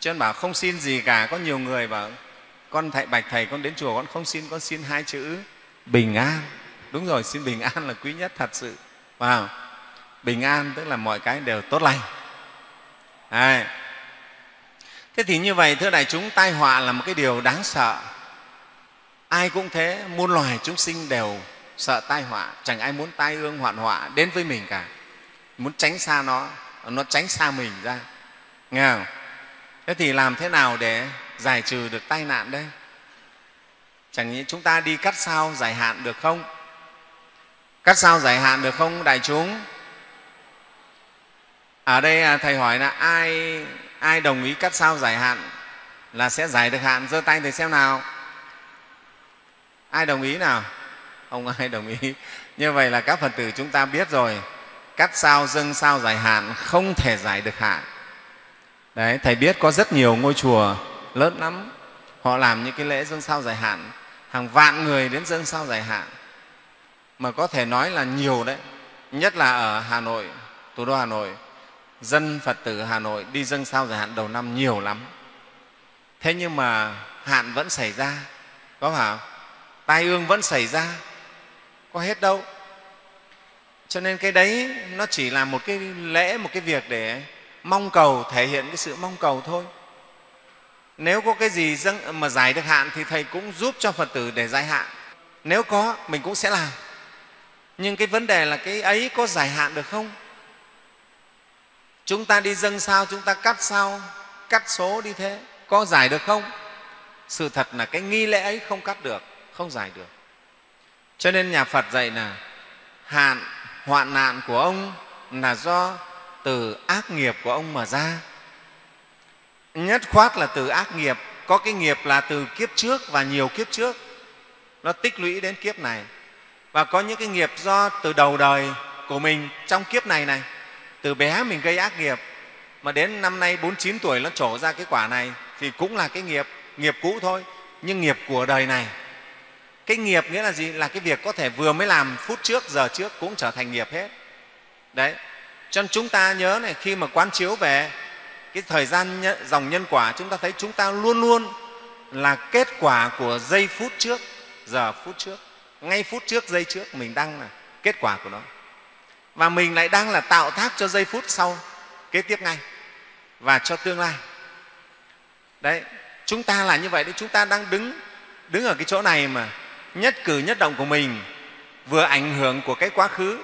cho nên bảo không xin gì cả, có nhiều người bảo, con thầy bạch, thầy con đến chùa, con không xin, con xin hai chữ bình an đúng rồi, xin bình an là quý nhất thật sự wow. bình an tức là mọi cái đều tốt lành à. thế thì như vậy, thưa đại chúng, tai họa là một cái điều đáng sợ ai cũng thế, muôn loài chúng sinh đều sợ tai họa, chẳng ai muốn tai ương hoạn họa đến với mình cả. Muốn tránh xa nó nó tránh xa mình ra. Nghe không? Thế thì làm thế nào để giải trừ được tai nạn đây? Chẳng như chúng ta đi cắt sao giải hạn được không? Cắt sao giải hạn được không, đại chúng? Ở đây à, thầy hỏi là ai ai đồng ý cắt sao giải hạn là sẽ giải được hạn, giơ tay thầy xem nào. Ai đồng ý nào? Không ai đồng ý. Như vậy là các phật tử chúng ta biết rồi, cắt sao, dâng sao giải hạn không thể giải được hạn. Đấy, thầy biết có rất nhiều ngôi chùa lớn lắm. Họ làm những cái lễ dâng sao giải hạn. Hàng vạn người đến dâng sao giải hạn. Mà có thể nói là nhiều đấy. Nhất là ở hà nội, thủ đô hà nội. Dân phật tử hà nội đi dâng sao giải hạn đầu năm nhiều lắm. Thế nhưng mà hạn vẫn xảy ra. Có phải không? Tai ương vẫn xảy ra có hết đâu. Cho nên cái đấy nó chỉ là một cái lễ, một cái việc để mong cầu, thể hiện cái sự mong cầu thôi. Nếu có cái gì dâng, mà giải được hạn thì thầy cũng giúp cho phật tử để giải hạn. Nếu có, mình cũng sẽ làm. Nhưng cái vấn đề là cái ấy có giải hạn được không? Chúng ta đi dâng sao, chúng ta cắt sao, cắt số đi thế, có giải được không? Sự thật là cái nghi lễ ấy không cắt được, không giải được cho nên nhà phật dạy là hạn, hoạn nạn của ông là do từ ác nghiệp của ông mà ra. Nhất khoát là từ ác nghiệp. Có cái nghiệp là từ kiếp trước và nhiều kiếp trước. Nó tích lũy đến kiếp này. Và có những cái nghiệp do từ đầu đời của mình trong kiếp này này. Từ bé mình gây ác nghiệp. Mà đến năm nay 49 tuổi nó trổ ra cái quả này thì cũng là cái nghiệp nghiệp cũ thôi. Nhưng nghiệp của đời này cái nghiệp nghĩa là gì? Là cái việc có thể vừa mới làm phút trước, giờ trước cũng trở thành nghiệp hết. Đấy. Cho nên chúng ta nhớ này, khi mà quán chiếu về, cái thời gian dòng nhân quả, chúng ta thấy chúng ta luôn luôn là kết quả của giây phút trước, giờ phút trước. Ngay phút trước, giây trước, mình đang là kết quả của nó. Và mình lại đang là tạo tác cho giây phút sau, kế tiếp ngay, và cho tương lai. Đấy. Chúng ta là như vậy đấy chúng ta đang đứng đứng ở cái chỗ này mà nhất cử nhất động của mình vừa ảnh hưởng của cái quá khứ.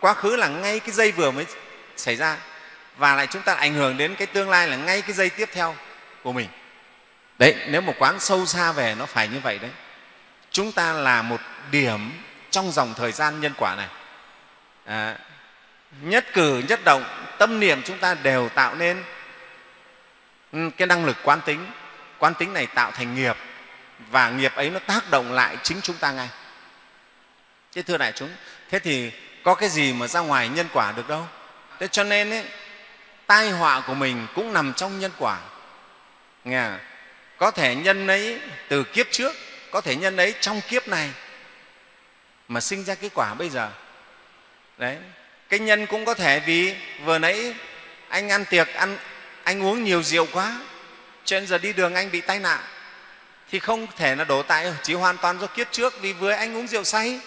Quá khứ là ngay cái giây vừa mới xảy ra và lại chúng ta ảnh hưởng đến cái tương lai là ngay cái giây tiếp theo của mình. Đấy nếu một quán sâu xa về nó phải như vậy đấy. Chúng ta là một điểm trong dòng thời gian nhân quả này. À, nhất cử nhất động tâm niệm chúng ta đều tạo nên ừ, cái năng lực quán tính. Quán tính này tạo thành nghiệp và nghiệp ấy nó tác động lại chính chúng ta ngay. Thế thưa đại chúng thế thì có cái gì mà ra ngoài nhân quả được đâu? Thế cho nên ấy, tai họa của mình cũng nằm trong nhân quả. Nghe à? có thể nhân ấy từ kiếp trước có thể nhân ấy trong kiếp này mà sinh ra cái quả bây giờ. Đấy cái nhân cũng có thể vì vừa nãy anh ăn tiệc ăn anh uống nhiều rượu quá cho nên giờ đi đường anh bị tai nạn thì không thể là đổ tại chỉ hoàn toàn do kiếp trước. Vì vừa anh uống rượu say,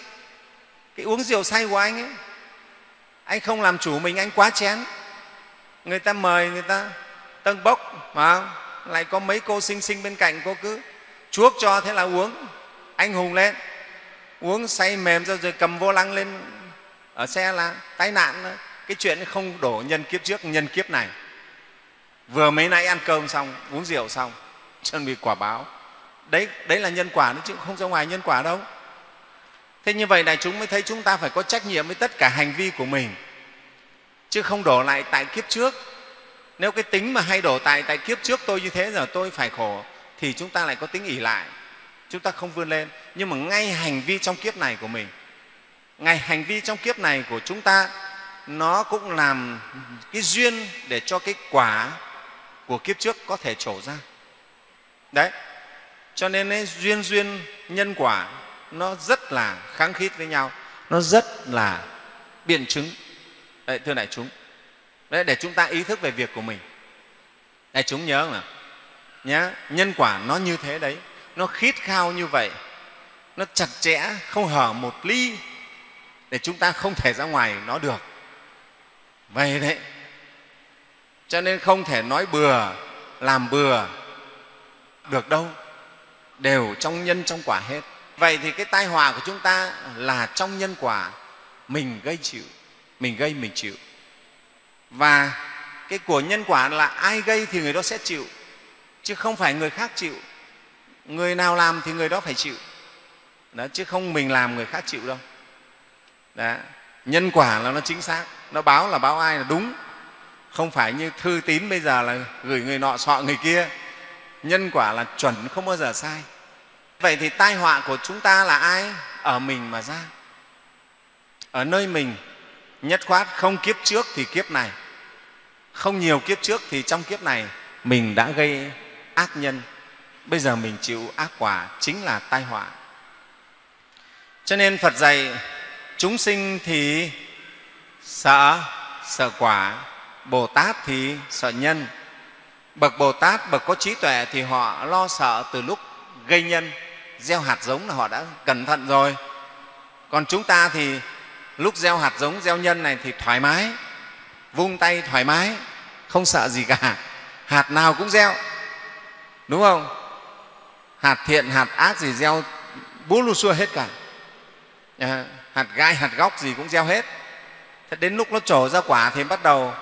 cái uống rượu say của anh ấy, anh không làm chủ mình, anh quá chén. Người ta mời người ta tâng bốc mà lại có mấy cô xinh xinh bên cạnh, cô cứ chuốc cho thế là uống. Anh hùng lên, uống say mềm ra rồi cầm vô lăng lên ở xe là tai nạn cái chuyện không đổ nhân kiếp trước, nhân kiếp này. Vừa mấy nãy ăn cơm xong, uống rượu xong, chuẩn bị quả báo đấy đấy là nhân quả chứ, không ra ngoài nhân quả đâu. Thế như vậy này, chúng mới thấy chúng ta phải có trách nhiệm với tất cả hành vi của mình. Chứ không đổ lại tại kiếp trước. Nếu cái tính mà hay đổ tại tại kiếp trước tôi như thế giờ tôi phải khổ, thì chúng ta lại có tính ỉ lại. Chúng ta không vươn lên. Nhưng mà ngay hành vi trong kiếp này của mình, ngay hành vi trong kiếp này của chúng ta, nó cũng làm cái duyên để cho cái quả của kiếp trước có thể trổ ra. Đấy cho nên ấy, duyên duyên nhân quả nó rất là kháng khít với nhau nó rất là biện chứng. Đấy, thưa đại chúng. Đấy, để chúng ta ý thức về việc của mình. Đại chúng nhớ nào? Nhá nhân quả nó như thế đấy nó khít khao như vậy nó chặt chẽ không hở một ly để chúng ta không thể ra ngoài nó được. Vậy đấy. Cho nên không thể nói bừa làm bừa được đâu đều trong nhân trong quả hết. Vậy thì cái tai họa của chúng ta là trong nhân quả mình gây chịu mình gây mình chịu. Và cái của nhân quả là ai gây thì người đó sẽ chịu chứ không phải người khác chịu. Người nào làm thì người đó phải chịu. Đó, chứ không mình làm người khác chịu đâu. Đó. nhân quả là nó chính xác nó báo là báo ai là đúng. Không phải như thư tín bây giờ là gửi người nọ sọ người kia nhân quả là chuẩn không bao giờ sai. Vậy thì tai họa của chúng ta là ai? Ở mình mà ra. Ở nơi mình, nhất khoát không kiếp trước thì kiếp này. Không nhiều kiếp trước thì trong kiếp này mình đã gây ác nhân. Bây giờ mình chịu ác quả chính là tai họa. Cho nên phật dạy, chúng sinh thì sợ sợ quả. Bồ tát thì sợ nhân bậc bồ tát bậc có trí tuệ thì họ lo sợ từ lúc gây nhân gieo hạt giống là họ đã cẩn thận rồi. Còn chúng ta thì lúc gieo hạt giống gieo nhân này thì thoải mái vung tay thoải mái không sợ gì cả. Hạt nào cũng gieo đúng không? Hạt thiện hạt ác gì gieo bú lu xua hết cả. À, hạt gai hạt góc gì cũng gieo hết. Thế đến lúc nó trổ ra quả thì bắt đầu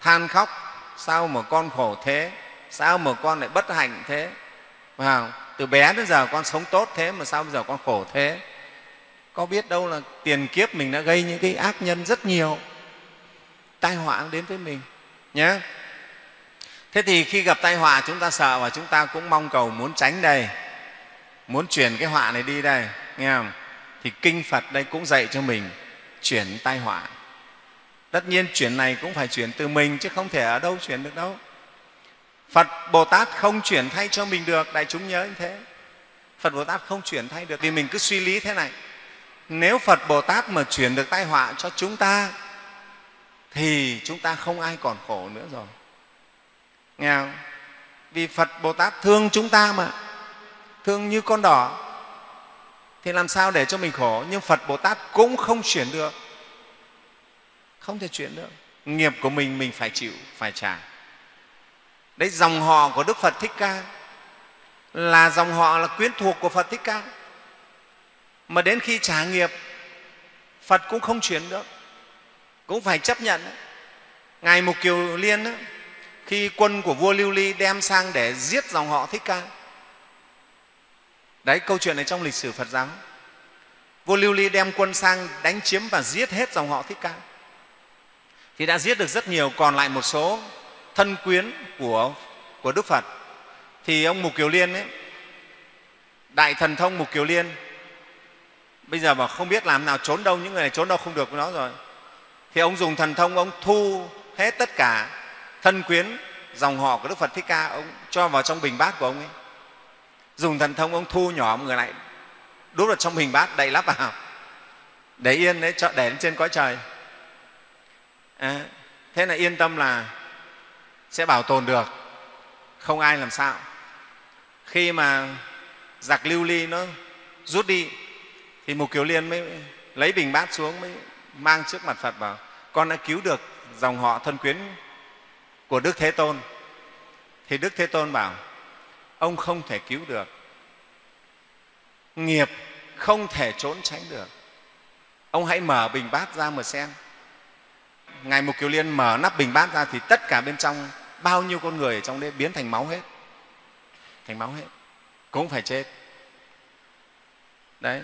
than khóc sao mà con khổ thế? Sao mà con lại bất hạnh thế? Vào, từ bé đến giờ con sống tốt thế mà sao bây giờ con khổ thế? Có biết đâu là tiền kiếp mình đã gây những cái ác nhân rất nhiều, tai họa đến với mình nhé thế thì khi gặp tai họa chúng ta sợ và chúng ta cũng mong cầu muốn tránh đây, muốn chuyển cái họa này đi đây, nghe không? Thì kinh phật đây cũng dạy cho mình chuyển tai họa tất nhiên chuyển này cũng phải chuyển từ mình, chứ không thể ở đâu chuyển được đâu. Phật bồ tát không chuyển thay cho mình được, đại chúng nhớ như thế. Phật bồ tát không chuyển thay được vì mình cứ suy lý thế này. Nếu phật bồ tát mà chuyển được tai họa cho chúng ta, thì chúng ta không ai còn khổ nữa rồi. Nghe không? vì phật bồ tát thương chúng ta mà, thương như con đỏ, thì làm sao để cho mình khổ? Nhưng phật bồ tát cũng không chuyển được không thể chuyển được. Nghiệp của mình mình phải chịu phải trả. Đấy dòng họ của đức phật thích ca là dòng họ là quyến thuộc của phật thích ca. Mà đến khi trả nghiệp phật cũng không chuyển được. Cũng phải chấp nhận ngài mục kiều liên đó, khi quân của vua lưu ly đem sang để giết dòng họ thích ca. Đấy câu chuyện này trong lịch sử phật giáo. Vua lưu ly đem quân sang đánh chiếm và giết hết dòng họ thích ca thì đã giết được rất nhiều còn lại một số thân quyến của, của đức phật. Thì ông mục kiều liên ấy, đại thần thông mục kiều liên bây giờ mà không biết làm nào trốn đâu những người này trốn đâu không được với nó rồi. Thì ông dùng thần thông ông thu hết tất cả thân quyến dòng họ của đức phật thích ca ông cho vào trong bình bát của ông ấy. Dùng thần thông ông thu nhỏ người lại đút vào trong bình bát đậy lắp vào. Để yên đấy cho để lên trên cõi trời à, thế là yên tâm là sẽ bảo tồn được. Không ai làm sao. Khi mà giặc lưu ly nó rút đi thì mục kiều liên mới lấy bình bát xuống mới mang trước mặt phật bảo con đã cứu được dòng họ thân quyến của đức thế tôn. Thì đức thế tôn bảo ông không thể cứu được. Nghiệp không thể trốn tránh được. Ông hãy mở bình bát ra mà xem ngài mục kiều liên mở nắp bình bát ra thì tất cả bên trong bao nhiêu con người ở trong đấy biến thành máu hết. Thành máu hết. Cũng phải chết. Đấy.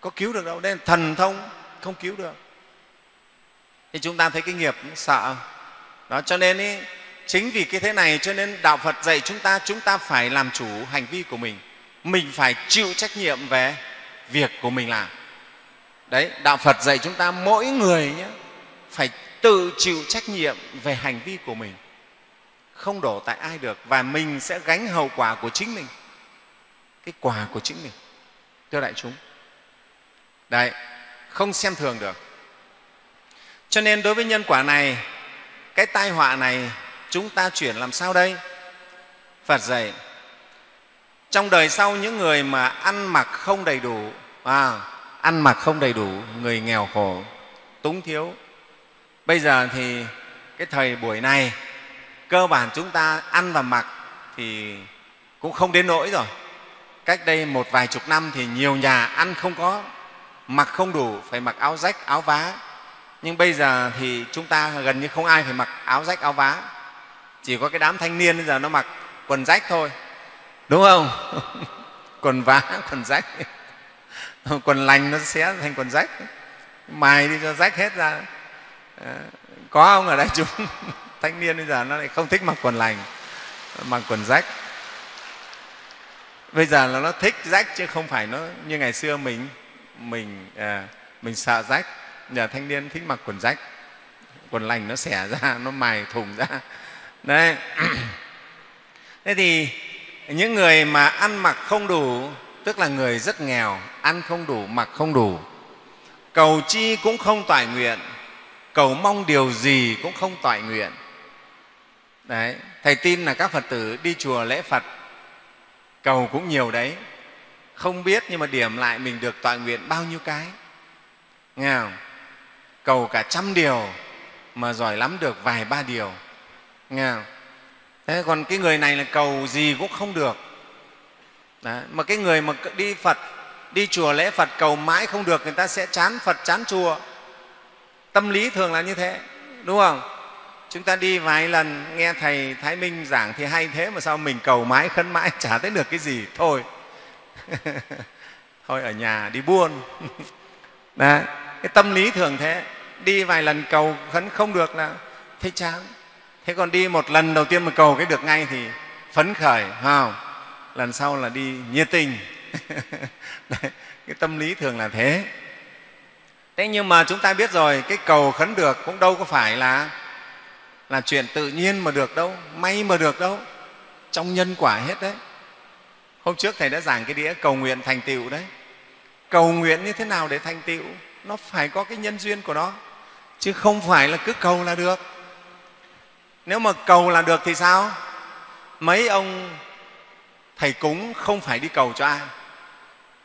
Có cứu được đâu. Nên thần thông. Không cứu được. Thì chúng ta thấy cái nghiệp sợ. Đó cho nên ý, chính vì cái thế này cho nên đạo phật dạy chúng ta chúng ta phải làm chủ hành vi của mình. Mình phải chịu trách nhiệm về việc của mình làm. Đấy đạo phật dạy chúng ta mỗi người nhé phải tự chịu trách nhiệm về hành vi của mình. Không đổ tại ai được và mình sẽ gánh hậu quả của chính mình. Cái quả của chính mình. Thưa đại chúng. Đấy không xem thường được. Cho nên đối với nhân quả này cái tai họa này chúng ta chuyển làm sao đây? Phật dạy trong đời sau những người mà ăn mặc không đầy đủ à, ăn mặc không đầy đủ người nghèo khổ túng thiếu bây giờ thì cái thời buổi này, cơ bản chúng ta ăn và mặc thì cũng không đến nỗi rồi. Cách đây một vài chục năm thì nhiều nhà ăn không có, mặc không đủ, phải mặc áo rách, áo vá. Nhưng bây giờ thì chúng ta gần như không ai phải mặc áo rách, áo vá. Chỉ có cái đám thanh niên bây giờ nó mặc quần rách thôi. Đúng không? <laughs> Quần vá, quần rách. <laughs> Quần lành nó xé thành quần rách. Mài đi cho rách hết ra à, có ông ở đây <laughs> chúng thanh niên bây giờ nó lại không thích mặc quần lành mặc quần rách. Bây giờ là nó thích rách chứ không phải nó như ngày xưa mình mình à, mình sợ rách. Giờ thanh niên thích mặc quần rách. Quần lành nó xẻ ra nó mài thùng ra. Đấy. <clears throat> Thế thì những người mà ăn mặc không đủ tức là người rất nghèo ăn không đủ mặc không đủ cầu chi cũng không toại nguyện cầu mong điều gì cũng không toại nguyện đấy, thầy tin là các phật tử đi chùa lễ phật, cầu cũng nhiều đấy không biết nhưng mà điểm lại mình được tọa nguyện bao nhiêu cái nghe không? cầu cả trăm điều mà giỏi lắm được vài ba điều nghe không? thế còn cái người này là cầu gì cũng không được Đấy. mà cái người mà đi phật, đi chùa lễ phật cầu mãi không được, người ta sẽ chán phật, chán chùa tâm lý thường là như thế đúng không? Chúng ta đi vài lần nghe thầy thái minh giảng thì hay thế mà sao mình cầu mãi khấn mãi <laughs> chả thấy được cái gì. Thôi. <laughs> Thôi ở nhà đi buôn. <laughs> Đấy, cái tâm lý thường thế. Đi vài lần cầu khấn không được là thấy chán. Thế còn đi một lần đầu tiên mà cầu cái được ngay thì phấn khởi không lần sau là đi nhiệt tình. Đấy, cái tâm lý thường là thế thế nhưng mà chúng ta biết rồi, cái cầu khấn được cũng đâu có phải là là chuyện tự nhiên mà được đâu, may mà được đâu. Trong nhân quả hết đấy. Hôm trước thầy đã giảng cái đĩa cầu nguyện thành tựu đấy. Cầu nguyện như thế nào để thành tựu? Nó phải có cái nhân duyên của nó. Chứ không phải là cứ cầu là được. Nếu mà cầu là được thì sao? Mấy ông thầy cúng không phải đi cầu cho ai.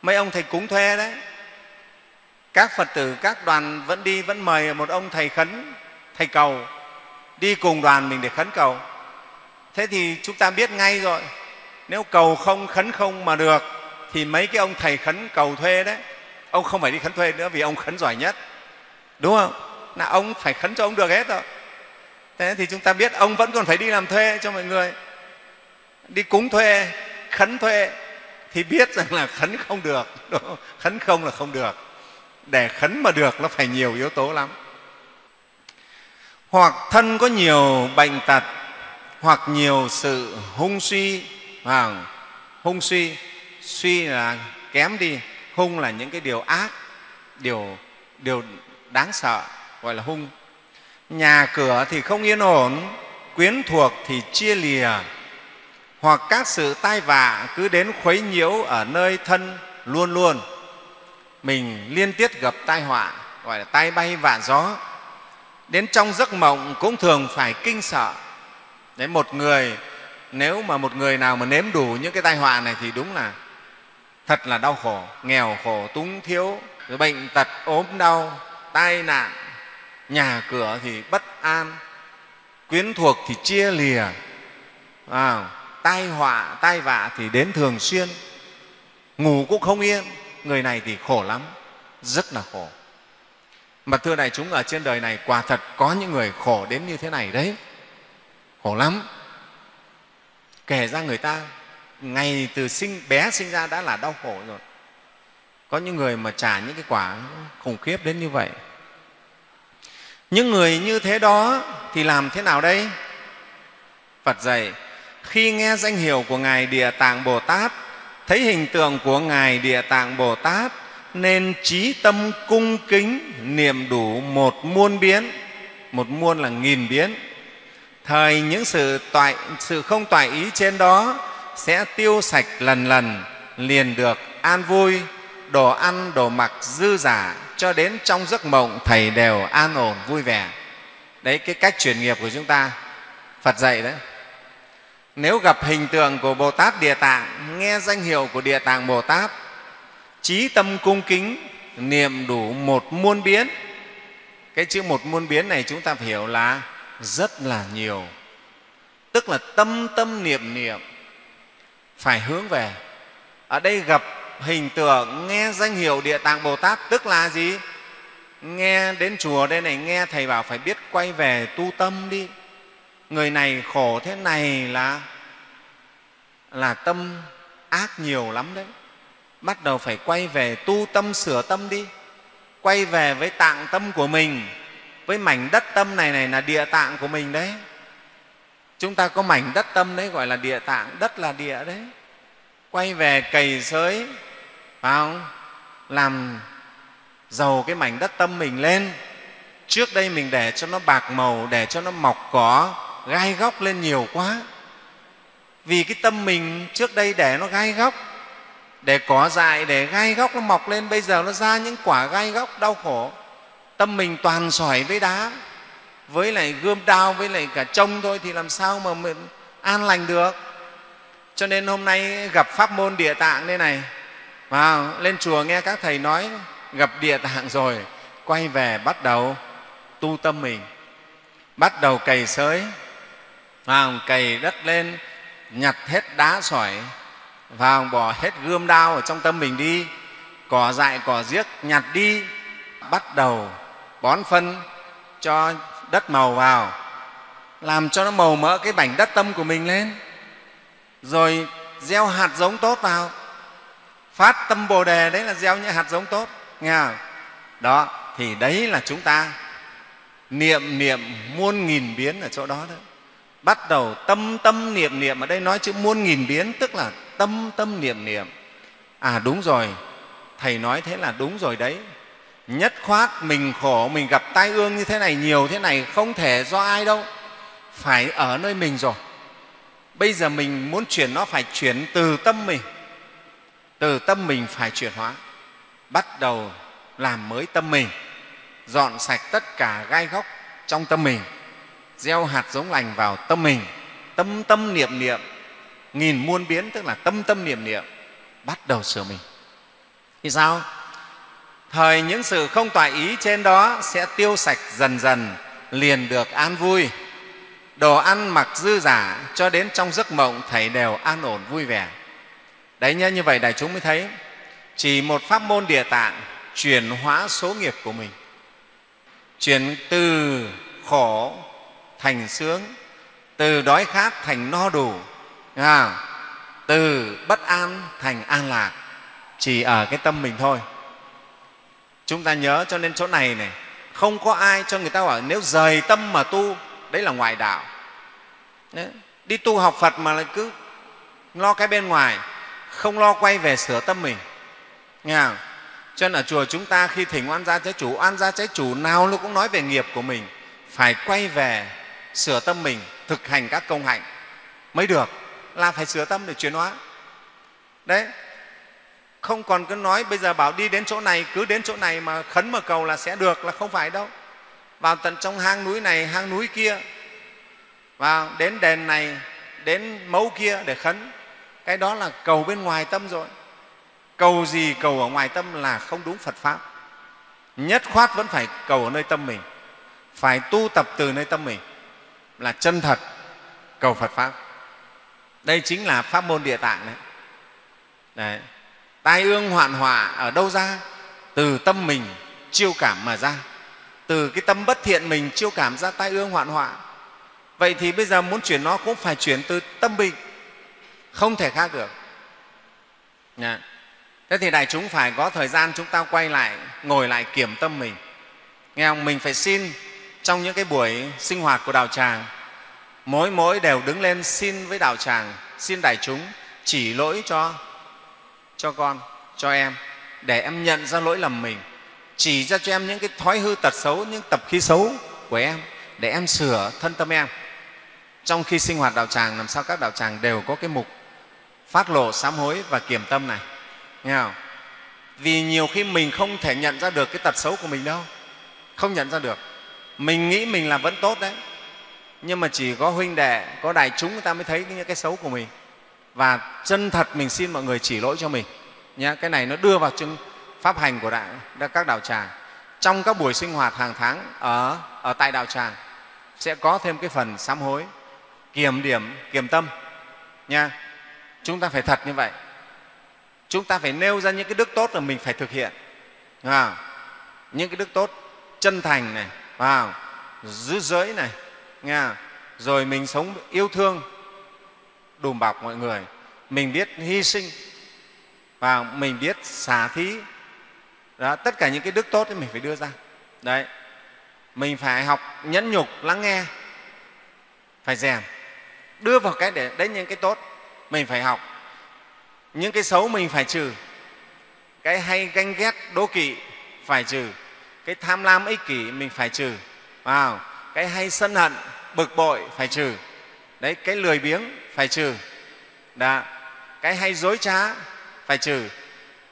Mấy ông thầy cúng thuê đấy các phật tử, các đoàn vẫn đi, vẫn mời một ông thầy khấn, thầy cầu, đi cùng đoàn mình để khấn cầu. Thế thì chúng ta biết ngay rồi, nếu cầu không, khấn không mà được, thì mấy cái ông thầy khấn cầu thuê đấy. Ông không phải đi khấn thuê nữa vì ông khấn giỏi nhất, đúng không? Là ông phải khấn cho ông được hết rồi. Thế thì chúng ta biết ông vẫn còn phải đi làm thuê cho mọi người. Đi cúng thuê, khấn thuê, thì biết rằng là khấn không được khấn không là không được để khấn mà được nó phải nhiều yếu tố lắm. Hoặc thân có nhiều bệnh tật hoặc nhiều sự hung suy à, hung suy suy là kém đi hung là những cái điều ác điều điều đáng sợ gọi là hung. Nhà cửa thì không yên ổn quyến thuộc thì chia lìa hoặc các sự tai vạ cứ đến khuấy nhiễu ở nơi thân luôn luôn mình liên tiếp gặp tai họa gọi là tai bay vạ gió. Đến trong giấc mộng cũng thường phải kinh sợ. Đấy một người nếu mà một người nào mà nếm đủ những cái tai họa này thì đúng là thật là đau khổ nghèo khổ túng thiếu rồi bệnh tật ốm đau tai nạn. Nhà cửa thì bất an quyến thuộc thì chia lìa. À, tai họa tai vạ thì đến thường xuyên ngủ cũng không yên người này thì khổ lắm, rất là khổ. Mà thưa đại chúng, ở trên đời này quả thật có những người khổ đến như thế này đấy. Khổ lắm. Kể ra người ta ngày từ sinh, bé sinh ra đã là đau khổ rồi. Có những người mà trả những cái quả khủng khiếp đến như vậy. Những người như thế đó thì làm thế nào đây? Phật dạy, khi nghe danh hiệu của ngài địa tạng bồ tát thấy hình tượng của ngài địa tạng bồ tát, nên trí tâm cung kính, niệm đủ một muôn biến. Một muôn là nghìn biến. Thời những sự toại, sự không toại ý trên đó sẽ tiêu sạch lần lần, liền được an vui, đồ ăn, đồ mặc dư giả cho đến trong giấc mộng thầy đều an ổn vui vẻ. Đấy, cái cách chuyển nghiệp của chúng ta. Phật dạy đấy nếu gặp hình tượng của bồ tát địa tạng, nghe danh hiệu của địa tạng bồ tát, trí tâm cung kính, niệm đủ một muôn biến. Cái chữ một muôn biến này chúng ta phải hiểu là rất là nhiều. Tức là tâm tâm niệm niệm phải hướng về. Ở đây gặp hình tượng, nghe danh hiệu địa tạng bồ tát tức là gì? Nghe đến chùa đây này, nghe thầy bảo phải biết quay về tu tâm đi người này khổ thế này là là tâm ác nhiều lắm đấy. Bắt đầu phải quay về tu tâm sửa tâm đi. Quay về với tạng tâm của mình. Với mảnh đất tâm này này là địa tạng của mình đấy. Chúng ta có mảnh đất tâm đấy gọi là địa tạng. Đất là địa đấy. Quay về cày sới, phải không? Làm giàu cái mảnh đất tâm mình lên. Trước đây mình để cho nó bạc màu, để cho nó mọc cỏ gai góc lên nhiều quá. Vì cái tâm mình trước đây để nó gai góc, để cỏ dại, để gai góc nó mọc lên, bây giờ nó ra những quả gai góc đau khổ. Tâm mình toàn sỏi với đá, với lại gươm đao, với lại cả trông thôi thì làm sao mà mình an lành được. Cho nên hôm nay gặp pháp môn địa tạng đây này, vào, lên chùa nghe các thầy nói, gặp địa tạng rồi, quay về bắt đầu tu tâm mình. Bắt đầu cày sới vào cày đất lên, nhặt hết đá sỏi vào bỏ hết gươm đao ở trong tâm mình đi. Cỏ dại, cỏ giếc nhặt đi, bắt đầu bón phân cho đất màu vào, làm cho nó màu mỡ cái mảnh đất tâm của mình lên. Rồi gieo hạt giống tốt vào. Phát tâm bồ đề, đấy là gieo những hạt giống tốt. Nghe không? đó, thì đấy là chúng ta niệm niệm muôn nghìn biến ở chỗ đó đấy bắt đầu tâm tâm niệm niệm. Ở đây nói chữ muôn nghìn biến, tức là tâm tâm niệm niệm. À đúng rồi. Thầy nói thế là đúng rồi đấy. Nhất khoát mình khổ, mình gặp tai ương như thế này, nhiều thế này, không thể do ai đâu. Phải ở nơi mình rồi. Bây giờ mình muốn chuyển nó phải chuyển từ tâm mình. Từ tâm mình phải chuyển hóa. Bắt đầu làm mới tâm mình. Dọn sạch tất cả gai góc trong tâm mình gieo hạt giống lành vào tâm mình. Tâm tâm niệm niệm, nghìn muôn biến, tức là tâm tâm niệm niệm, bắt đầu sửa mình. Thì sao? Thời những sự không toại ý trên đó sẽ tiêu sạch dần dần, liền được an vui. Đồ ăn mặc dư giả cho đến trong giấc mộng thầy đều an ổn vui vẻ. Đấy nhá, như vậy đại chúng mới thấy, chỉ một pháp môn địa tạng chuyển hóa số nghiệp của mình. Chuyển từ khổ thành sướng từ đói khát thành no đủ à, từ bất an thành an lạc chỉ ở cái tâm mình thôi chúng ta nhớ cho nên chỗ này này không có ai cho người ta bảo nếu rời tâm mà tu đấy là ngoại đạo đấy. đi tu học phật mà lại cứ lo cái bên ngoài không lo quay về sửa tâm mình nghe không? cho nên ở chùa chúng ta khi thỉnh oan gia trái chủ oan gia trái chủ nào nó cũng nói về nghiệp của mình phải quay về sửa tâm mình, thực hành các công hạnh. Mới được, là phải sửa tâm để chuyển hóa. Đấy. Không còn cứ nói bây giờ bảo đi đến chỗ này, cứ đến chỗ này mà khấn mà cầu là sẽ được, là không phải đâu. Vào tận trong hang núi này, hang núi kia, vào đến đền này, đến mẫu kia để khấn. Cái đó là cầu bên ngoài tâm rồi. Cầu gì cầu ở ngoài tâm là không đúng phật pháp. Nhất khoát vẫn phải cầu ở nơi tâm mình, phải tu tập từ nơi tâm mình là chân thật. Cầu phật pháp. Đây chính là pháp môn địa tạng đấy, đấy. tai ương hoạn họa ở đâu ra? Từ tâm mình chiêu cảm mà ra. Từ cái tâm bất thiện mình chiêu cảm ra tai ương hoạn họa vậy thì bây giờ muốn chuyển nó cũng phải chuyển từ tâm mình không thể khác được. Nha. thế thì đại chúng phải có thời gian chúng ta quay lại ngồi lại kiểm tâm mình. Nghe không mình phải xin trong những cái buổi sinh hoạt của đạo tràng, mỗi mỗi đều đứng lên xin với đạo tràng, xin đại chúng chỉ lỗi cho cho con, cho em, để em nhận ra lỗi lầm mình. Chỉ ra cho em những cái thói hư tật xấu, những tập khí xấu của em, để em sửa thân tâm em. Trong khi sinh hoạt đạo tràng, làm sao các đạo tràng đều có cái mục phát lộ sám hối và kiểm tâm này. Nghe không? vì nhiều khi mình không thể nhận ra được cái tật xấu của mình đâu. Không nhận ra được mình nghĩ mình làm vẫn tốt đấy. Nhưng mà chỉ có huynh đệ có đại chúng người ta mới thấy những cái xấu của mình. Và chân thật mình xin mọi người chỉ lỗi cho mình. Nhé cái này nó đưa vào chứng pháp hành của đại, các đạo tràng. Trong các buổi sinh hoạt hàng tháng ở, ở tại đạo tràng sẽ có thêm cái phần sám hối kiểm điểm kiểm tâm. Nha chúng ta phải thật như vậy. Chúng ta phải nêu ra những cái đức tốt là mình phải thực hiện. À, những cái đức tốt chân thành này vào giữ giới này nghe rồi mình sống yêu thương đùm bọc mọi người. Mình biết hy sinh và mình biết xả thí. Đó, tất cả những cái đức tốt thì mình phải đưa ra. Đấy. Mình phải học nhẫn nhục lắng nghe phải rèn. Đưa vào cái để đấy những cái tốt mình phải học. Những cái xấu mình phải trừ. Cái hay ganh ghét đố kỵ phải trừ cái tham lam ích kỷ mình phải trừ. Vào cái hay sân hận, bực bội phải trừ. Đấy, cái lười biếng phải trừ. Đã. cái hay dối trá phải trừ.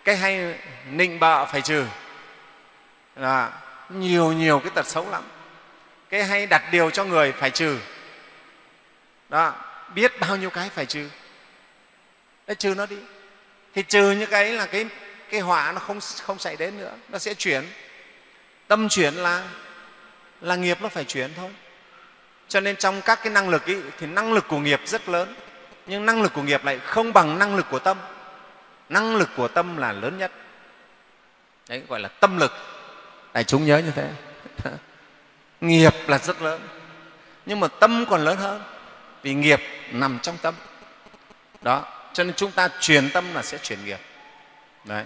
Cái hay nịnh bợ phải trừ. Đã. nhiều nhiều cái tật xấu lắm. Cái hay đặt điều cho người phải trừ. Đó, biết bao nhiêu cái phải trừ. Đấy, trừ nó đi. Thì trừ những cái là cái cái họa nó không không xảy đến nữa. Nó sẽ chuyển tâm chuyển là là nghiệp nó phải chuyển thôi. Cho nên trong các cái năng lực ý, thì năng lực của nghiệp rất lớn. Nhưng năng lực của nghiệp lại không bằng năng lực của tâm. Năng lực của tâm là lớn nhất. Đấy gọi là tâm lực. Đại chúng nhớ như thế. <laughs> Nghiệp là rất lớn. Nhưng mà tâm còn lớn hơn vì nghiệp nằm trong tâm. Đó cho nên chúng ta truyền tâm là sẽ chuyển nghiệp. Đấy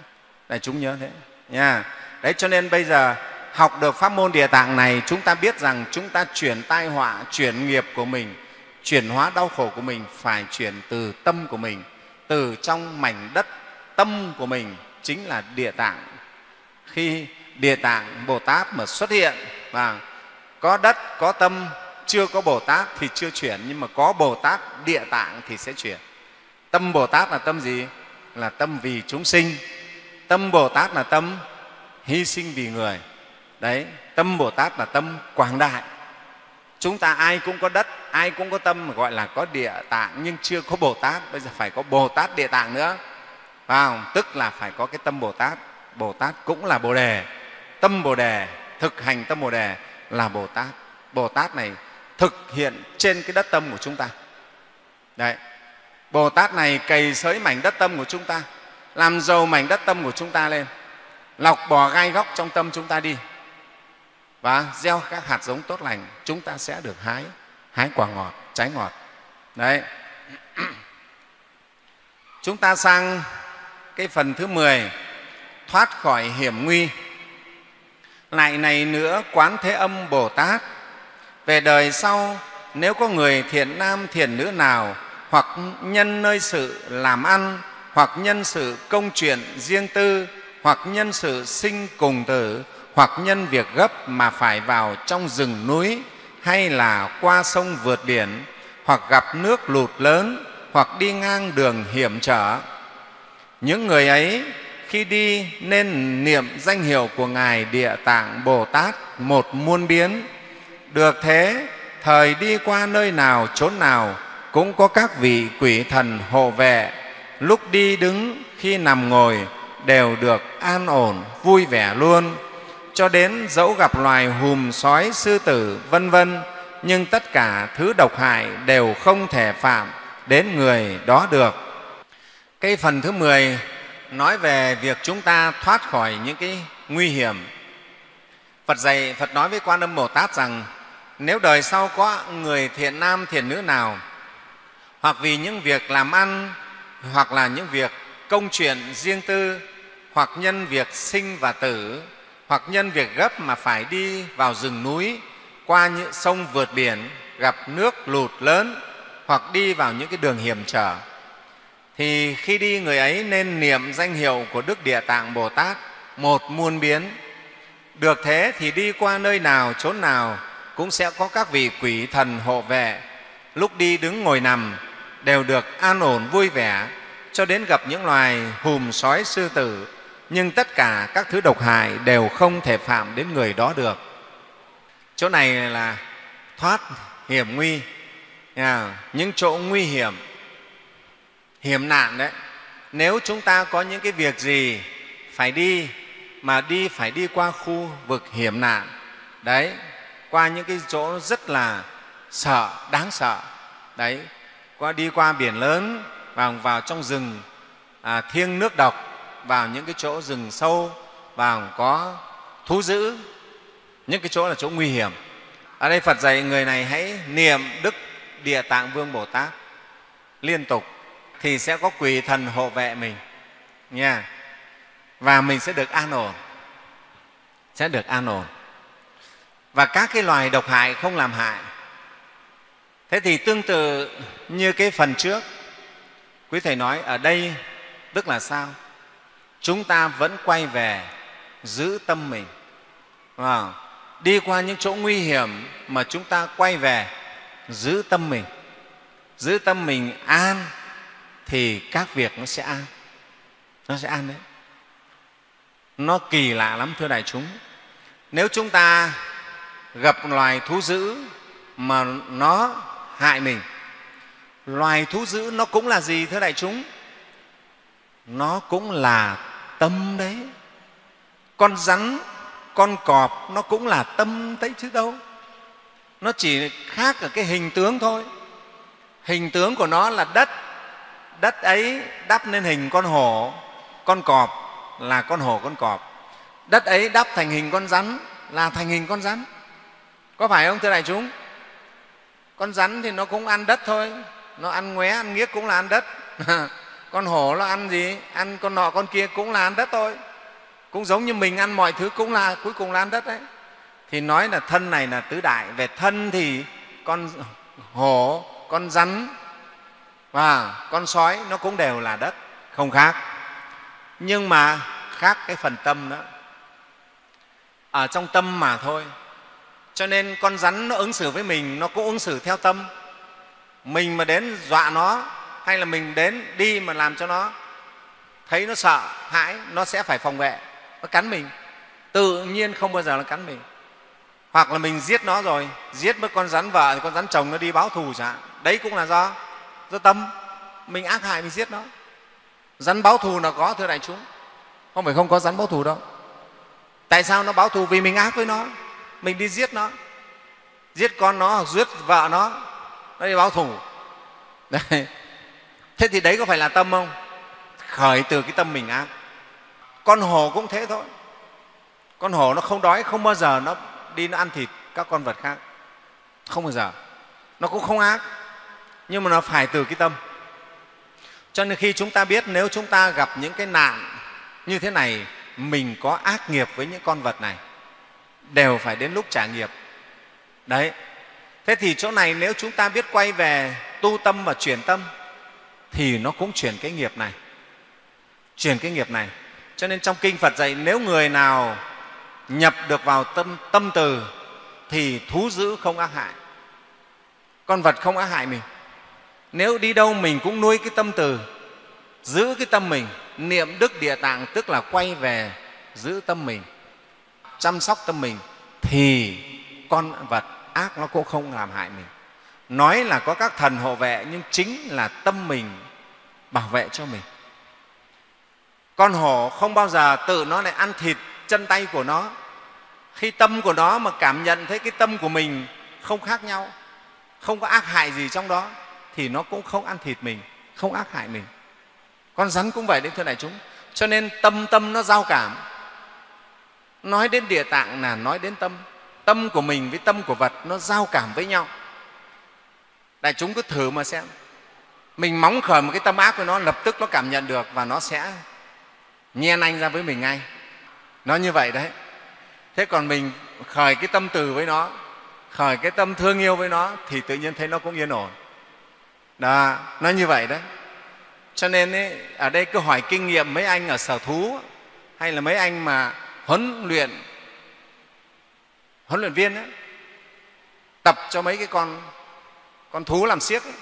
đại chúng nhớ thế. Nha. Đấy cho nên bây giờ học được pháp môn địa tạng này, chúng ta biết rằng chúng ta chuyển tai họa, chuyển nghiệp của mình, chuyển hóa đau khổ của mình, phải chuyển từ tâm của mình, từ trong mảnh đất tâm của mình chính là địa tạng. Khi địa tạng bồ tát mà xuất hiện và có đất, có tâm, chưa có bồ tát thì chưa chuyển, nhưng mà có bồ tát địa tạng thì sẽ chuyển. Tâm bồ tát là tâm gì? Là tâm vì chúng sinh. Tâm bồ tát là tâm hy sinh vì người đấy, tâm bồ tát là tâm quảng đại. Chúng ta ai cũng có đất, ai cũng có tâm mà gọi là có địa tạng, nhưng chưa có bồ tát. Bây giờ phải có bồ tát địa tạng nữa. Phải không? tức là phải có cái tâm bồ tát. Bồ tát cũng là bồ đề. Tâm bồ đề, thực hành tâm bồ đề là bồ tát. Bồ tát này thực hiện trên cái đất tâm của chúng ta. Đấy. Bồ tát này cày sới mảnh đất tâm của chúng ta, làm giàu mảnh đất tâm của chúng ta lên, lọc bỏ gai góc trong tâm chúng ta đi và gieo các hạt giống tốt lành, chúng ta sẽ được hái. Hái quả ngọt, trái ngọt. Đấy. <clears throat> Chúng ta sang cái phần thứ 10 thoát khỏi hiểm nguy. Lại này nữa, quán thế âm bồ tát. Về đời sau, nếu có người thiện nam thiện nữ nào, hoặc nhân nơi sự làm ăn, hoặc nhân sự công chuyện riêng tư, hoặc nhân sự sinh cùng tử hoặc nhân việc gấp mà phải vào trong rừng núi hay là qua sông vượt biển, hoặc gặp nước lụt lớn, hoặc đi ngang đường hiểm trở. Những người ấy khi đi nên niệm danh hiệu của ngài địa tạng bồ tát một muôn biến. Được thế, thời đi qua nơi nào, chốn nào cũng có các vị quỷ thần hộ vệ. Lúc đi đứng, khi nằm ngồi, đều được an ổn, vui vẻ luôn cho đến dẫu gặp loài hùm sói, sư tử, vân vân, nhưng tất cả thứ độc hại đều không thể phạm đến người đó được. Cái phần thứ 10 nói về việc chúng ta thoát khỏi những cái nguy hiểm. Phật dạy, phật nói với quan âm bồ tát rằng, nếu đời sau có người thiện nam thiện nữ nào, hoặc vì những việc làm ăn, hoặc là những việc công chuyện riêng tư, hoặc nhân việc sinh và tử hoặc nhân việc gấp mà phải đi vào rừng núi, qua những sông vượt biển, gặp nước lụt lớn, hoặc đi vào những cái đường hiểm trở. Thì khi đi người ấy nên niệm danh hiệu của đức địa tạng bồ tát, một muôn biến. Được thế thì đi qua nơi nào, chốn nào, cũng sẽ có các vị quỷ thần hộ vệ. Lúc đi đứng ngồi nằm, đều được an ổn vui vẻ, cho đến gặp những loài hùm sói sư tử nhưng tất cả các thứ độc hại đều không thể phạm đến người đó được. Chỗ này là thoát hiểm nguy. À, những chỗ nguy hiểm hiểm nạn đấy. Nếu chúng ta có những cái việc gì phải đi mà đi phải đi qua khu vực hiểm nạn đấy qua những cái chỗ rất là sợ đáng sợ đấy qua đi qua biển lớn vào vào trong rừng à, thiêng nước độc vào những cái chỗ rừng sâu, vào có thú dữ. Những cái chỗ là chỗ nguy hiểm. Ở đây phật dạy người này hãy niệm đức địa tạng vương bồ tát liên tục thì sẽ có quỷ thần hộ vệ mình, nha. Và mình sẽ được an ổn, sẽ được an ổn. Và các cái loài độc hại không làm hại. Thế thì tương tự như cái phần trước, quý thầy nói ở đây, tức là sao? Chúng ta vẫn quay về giữ tâm mình. À, đi qua những chỗ nguy hiểm mà chúng ta quay về giữ tâm mình. Giữ tâm mình an thì các việc nó sẽ an. Nó sẽ an đấy. Nó kỳ lạ lắm thưa đại chúng. Nếu chúng ta gặp loài thú dữ mà nó hại mình loài thú dữ nó cũng là gì thưa đại chúng? Nó cũng là tâm đấy. Con rắn, con cọp nó cũng là tâm đấy chứ đâu. Nó chỉ khác ở cái hình tướng thôi. Hình tướng của nó là đất. Đất ấy đắp nên hình con hổ, con cọp là con hổ con cọp. Đất ấy đắp thành hình con rắn là thành hình con rắn. Có phải không, thưa đại chúng? Con rắn thì nó cũng ăn đất thôi. Nó ăn ngoé ăn nghiếc cũng là ăn đất. <laughs> con hổ nó ăn gì? Ăn con nọ con kia cũng là ăn đất thôi. Cũng giống như mình ăn mọi thứ cũng là, cuối cùng là ăn đất đấy. Thì nói là thân này là tứ đại. Về thân thì con hổ, con rắn và con sói nó cũng đều là đất, không khác. Nhưng mà khác cái phần tâm đó. Ở trong tâm mà thôi. Cho nên con rắn nó ứng xử với mình, nó cũng ứng xử theo tâm. Mình mà đến dọa nó hay là mình đến đi mà làm cho nó thấy nó sợ, hãi, nó sẽ phải phòng vệ, nó cắn mình. Tự nhiên không bao giờ nó cắn mình. Hoặc là mình giết nó rồi, giết mất con rắn vợ thì con rắn chồng nó đi báo thù chẳng đấy cũng là do do tâm. Mình ác hại mình giết nó. Rắn báo thù là có, thưa đại chúng. Không phải không có rắn báo thù đâu. Tại sao nó báo thù? Vì mình ác với nó. Mình đi giết nó. Giết con nó hoặc giết vợ nó. Nó đi báo thù. Đấy thế thì đấy có phải là tâm không? Khởi từ cái tâm mình ác. Con hổ cũng thế thôi. Con hổ nó không đói, không bao giờ nó đi nó ăn thịt các con vật khác. Không bao giờ. Nó cũng không ác, nhưng mà nó phải từ cái tâm. Cho nên khi chúng ta biết nếu chúng ta gặp những cái nạn như thế này, mình có ác nghiệp với những con vật này, đều phải đến lúc trả nghiệp. Đấy. Thế thì chỗ này nếu chúng ta biết quay về tu tâm và chuyển tâm thì nó cũng chuyển cái nghiệp này. Chuyển cái nghiệp này. Cho nên trong kinh phật dạy, nếu người nào nhập được vào tâm tâm từ, thì thú dữ không ác hại. Con vật không ác hại mình. Nếu đi đâu mình cũng nuôi cái tâm từ, giữ cái tâm mình, niệm đức địa tạng, tức là quay về giữ tâm mình, chăm sóc tâm mình, thì con vật ác nó cũng không làm hại mình nói là có các thần hộ vệ, nhưng chính là tâm mình bảo vệ cho mình. Con hổ không bao giờ tự nó lại ăn thịt chân tay của nó. Khi tâm của nó mà cảm nhận thấy cái tâm của mình không khác nhau, không có ác hại gì trong đó, thì nó cũng không ăn thịt mình, không ác hại mình. Con rắn cũng vậy đấy, thưa đại chúng. Cho nên tâm tâm nó giao cảm. Nói đến địa tạng là nói đến tâm. Tâm của mình với tâm của vật nó giao cảm với nhau đại chúng cứ thử mà xem. Mình móng khởi một cái tâm ác của nó lập tức nó cảm nhận được và nó sẽ nhen anh ra với mình ngay. Nó như vậy đấy. Thế còn mình khởi cái tâm từ với nó khởi cái tâm thương yêu với nó thì tự nhiên thấy nó cũng yên ổn. Đó nó như vậy đấy. Cho nên ấy, ở đây cứ hỏi kinh nghiệm mấy anh ở sở thú hay là mấy anh mà huấn luyện huấn luyện viên ấy, tập cho mấy cái con con thú làm siếc ấy,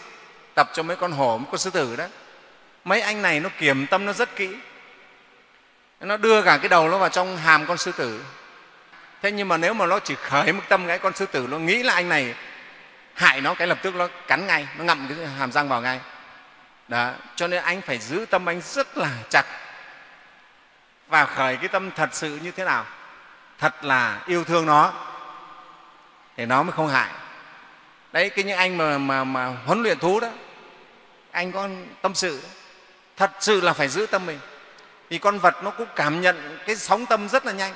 tập cho mấy con hổ mấy con sư tử đó. Mấy anh này nó kiểm tâm nó rất kỹ. Nó đưa cả cái đầu nó vào trong hàm con sư tử. Thế nhưng mà nếu mà nó chỉ khởi một tâm cái con sư tử nó nghĩ là anh này hại nó cái lập tức nó cắn ngay nó ngậm cái hàm răng vào ngay. Đó cho nên anh phải giữ tâm anh rất là chặt. Và khởi cái tâm thật sự như thế nào? Thật là yêu thương nó thì nó mới không hại đấy cái những anh mà, mà, mà huấn luyện thú đó anh có tâm sự. Thật sự là phải giữ tâm mình. Vì con vật nó cũng cảm nhận cái sóng tâm rất là nhanh.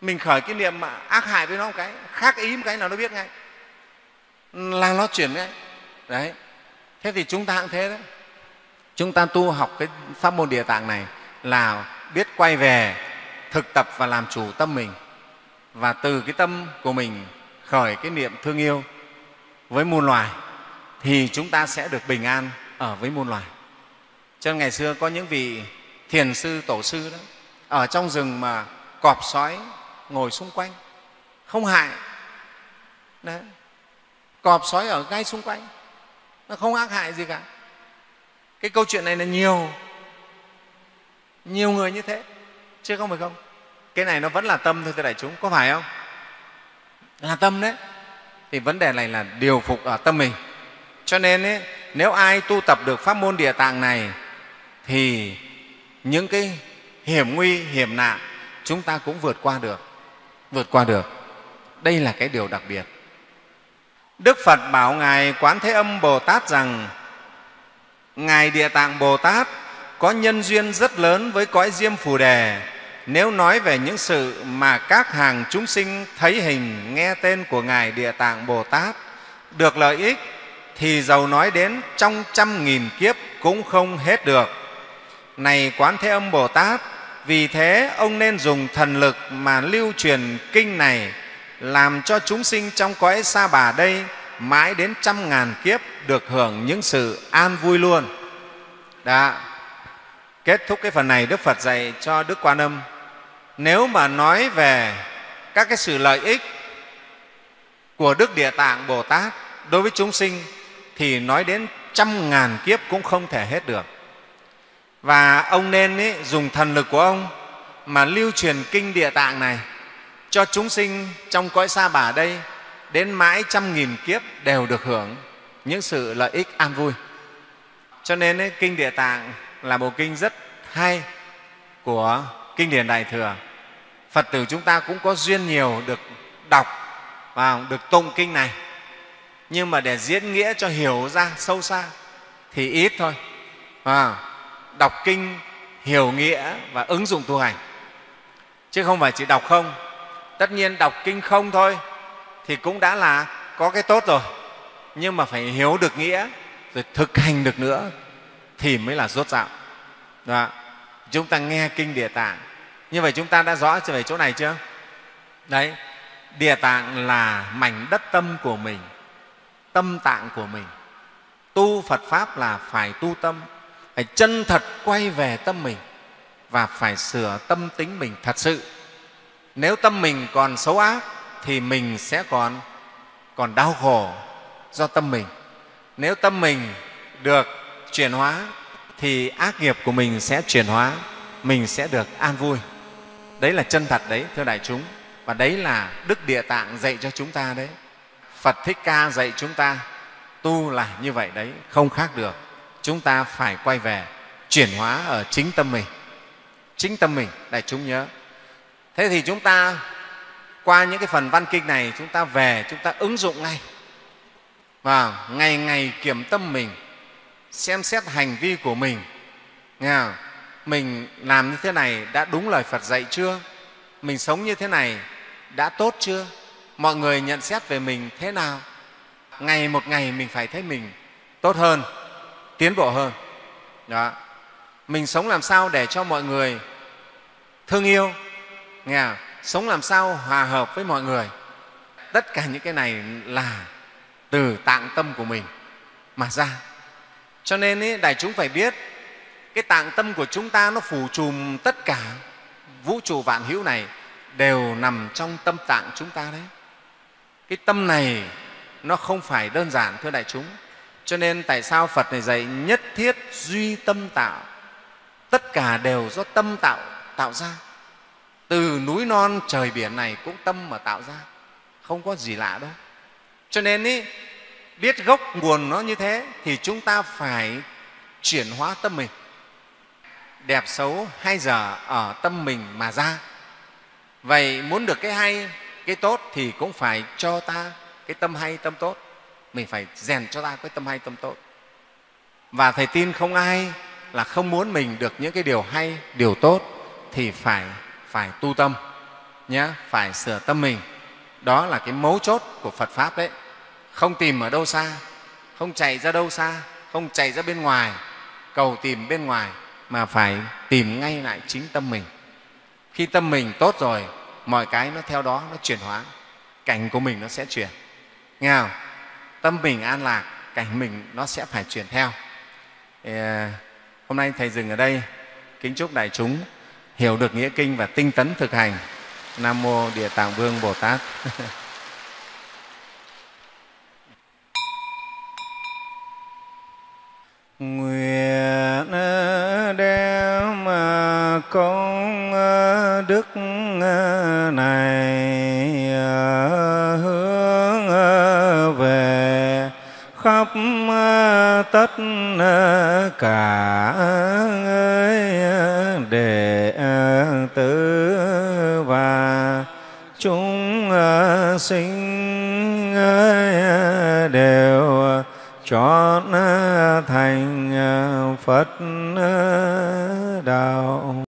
Mình khởi cái niệm mà ác hại với nó một cái khác ý một cái là nó biết ngay. Là nó chuyển ngay. Đấy. Thế thì chúng ta cũng thế đấy. Chúng ta tu học cái pháp môn địa tạng này là biết quay về thực tập và làm chủ tâm mình. Và từ cái tâm của mình khởi cái niệm thương yêu với muôn loài, thì chúng ta sẽ được bình an ở với muôn loài. Cho nên ngày xưa có những vị thiền sư, tổ sư đó, ở trong rừng mà cọp sói ngồi xung quanh, không hại. Đấy. cọp sói ở ngay xung quanh, nó không ác hại gì cả. Cái câu chuyện này là nhiều nhiều người như thế, chứ không phải không. Cái này nó vẫn là tâm thôi thưa đại chúng, có phải không? Là tâm đấy thì vấn đề này là điều phục ở tâm mình. Cho nên ấy, nếu ai tu tập được pháp môn địa tạng này thì những cái hiểm nguy hiểm nạn chúng ta cũng vượt qua được vượt qua được. Đây là cái điều đặc biệt. Đức phật bảo ngài quán thế âm bồ tát rằng ngài địa tạng bồ tát có nhân duyên rất lớn với cõi diêm phù đề nếu nói về những sự mà các hàng chúng sinh thấy hình, nghe tên của ngài địa tạng bồ tát được lợi ích, thì giàu nói đến trong trăm nghìn kiếp cũng không hết được. Này quán thế âm bồ tát, vì thế ông nên dùng thần lực mà lưu truyền kinh này, làm cho chúng sinh trong cõi xa bà đây mãi đến trăm ngàn kiếp được hưởng những sự an vui luôn. Đã kết thúc cái phần này, đức phật dạy cho đức quan âm nếu mà nói về các cái sự lợi ích của đức địa tạng bồ tát đối với chúng sinh thì nói đến trăm ngàn kiếp cũng không thể hết được. Và ông nên ý, dùng thần lực của ông mà lưu truyền kinh địa tạng này cho chúng sinh trong cõi xa bà đây đến mãi trăm nghìn kiếp đều được hưởng những sự lợi ích an vui. Cho nên ý, kinh địa tạng là một kinh rất hay của kinh điển đại thừa phật tử chúng ta cũng có duyên nhiều được đọc và được tụng kinh này. Nhưng mà để diễn nghĩa cho hiểu ra sâu xa thì ít thôi. À, đọc kinh hiểu nghĩa và ứng dụng tu hành. Chứ không phải chỉ đọc không. Tất nhiên đọc kinh không thôi thì cũng đã là có cái tốt rồi. Nhưng mà phải hiểu được nghĩa rồi thực hành được nữa thì mới là rốt rạo. Đó. chúng ta nghe kinh địa tạng như vậy chúng ta đã rõ về chỗ này chưa? Đấy, địa tạng là mảnh đất tâm của mình, tâm tạng của mình. Tu phật pháp là phải tu tâm, phải chân thật quay về tâm mình và phải sửa tâm tính mình thật sự. Nếu tâm mình còn xấu ác thì mình sẽ còn còn đau khổ do tâm mình. Nếu tâm mình được chuyển hóa thì ác nghiệp của mình sẽ chuyển hóa, mình sẽ được an vui đấy là chân thật đấy, thưa đại chúng. Và đấy là đức địa tạng dạy cho chúng ta đấy. Phật thích ca dạy chúng ta, tu là như vậy đấy, không khác được. Chúng ta phải quay về, chuyển hóa ở chính tâm mình. Chính tâm mình, đại chúng nhớ. Thế thì chúng ta, qua những cái phần văn kinh này, chúng ta về, chúng ta ứng dụng ngay. Và ngày ngày kiểm tâm mình, xem xét hành vi của mình. Nghe không? Mình làm như thế này đã đúng lời phật dạy chưa? Mình sống như thế này đã tốt chưa? Mọi người nhận xét về mình thế nào? Ngày một ngày mình phải thấy mình tốt hơn tiến bộ hơn. Đó. Mình sống làm sao để cho mọi người thương yêu? Nghe không? sống làm sao hòa hợp với mọi người? Tất cả những cái này là từ tạng tâm của mình mà ra. Cho nên ý, đại chúng phải biết cái tạng tâm của chúng ta nó phủ trùm tất cả vũ trụ vạn hữu này đều nằm trong tâm tạng chúng ta đấy. Cái tâm này nó không phải đơn giản thưa đại chúng. Cho nên tại sao phật này dạy nhất thiết duy tâm tạo? Tất cả đều do tâm tạo tạo ra. Từ núi non trời biển này cũng tâm mà tạo ra. Không có gì lạ đâu. Cho nên ý, biết gốc nguồn nó như thế thì chúng ta phải chuyển hóa tâm mình đẹp xấu hay giờ ở tâm mình mà ra. Vậy muốn được cái hay, cái tốt thì cũng phải cho ta cái tâm hay, tâm tốt. Mình phải rèn cho ta cái tâm hay, tâm tốt. Và thầy tin không ai là không muốn mình được những cái điều hay, điều tốt thì phải phải tu tâm nhé phải sửa tâm mình. Đó là cái mấu chốt của phật pháp đấy. Không tìm ở đâu xa, không chạy ra đâu xa, không chạy ra bên ngoài, cầu tìm bên ngoài mà phải tìm ngay lại chính tâm mình. Khi tâm mình tốt rồi mọi cái nó theo đó nó chuyển hóa cảnh của mình nó sẽ chuyển. Nghe không? Tâm mình an lạc cảnh mình nó sẽ phải chuyển theo. Thì, hôm nay thầy dừng ở đây. Kính chúc đại chúng hiểu được nghĩa kinh và tinh tấn thực hành. Nam mô địa tạng vương bồ tát. <laughs> nguyện ờ, đem ờ, công ờ, đức này hướng về khắp tất cả đệ tử và chúng sinh đều cho à, thành à, Phật à, đạo.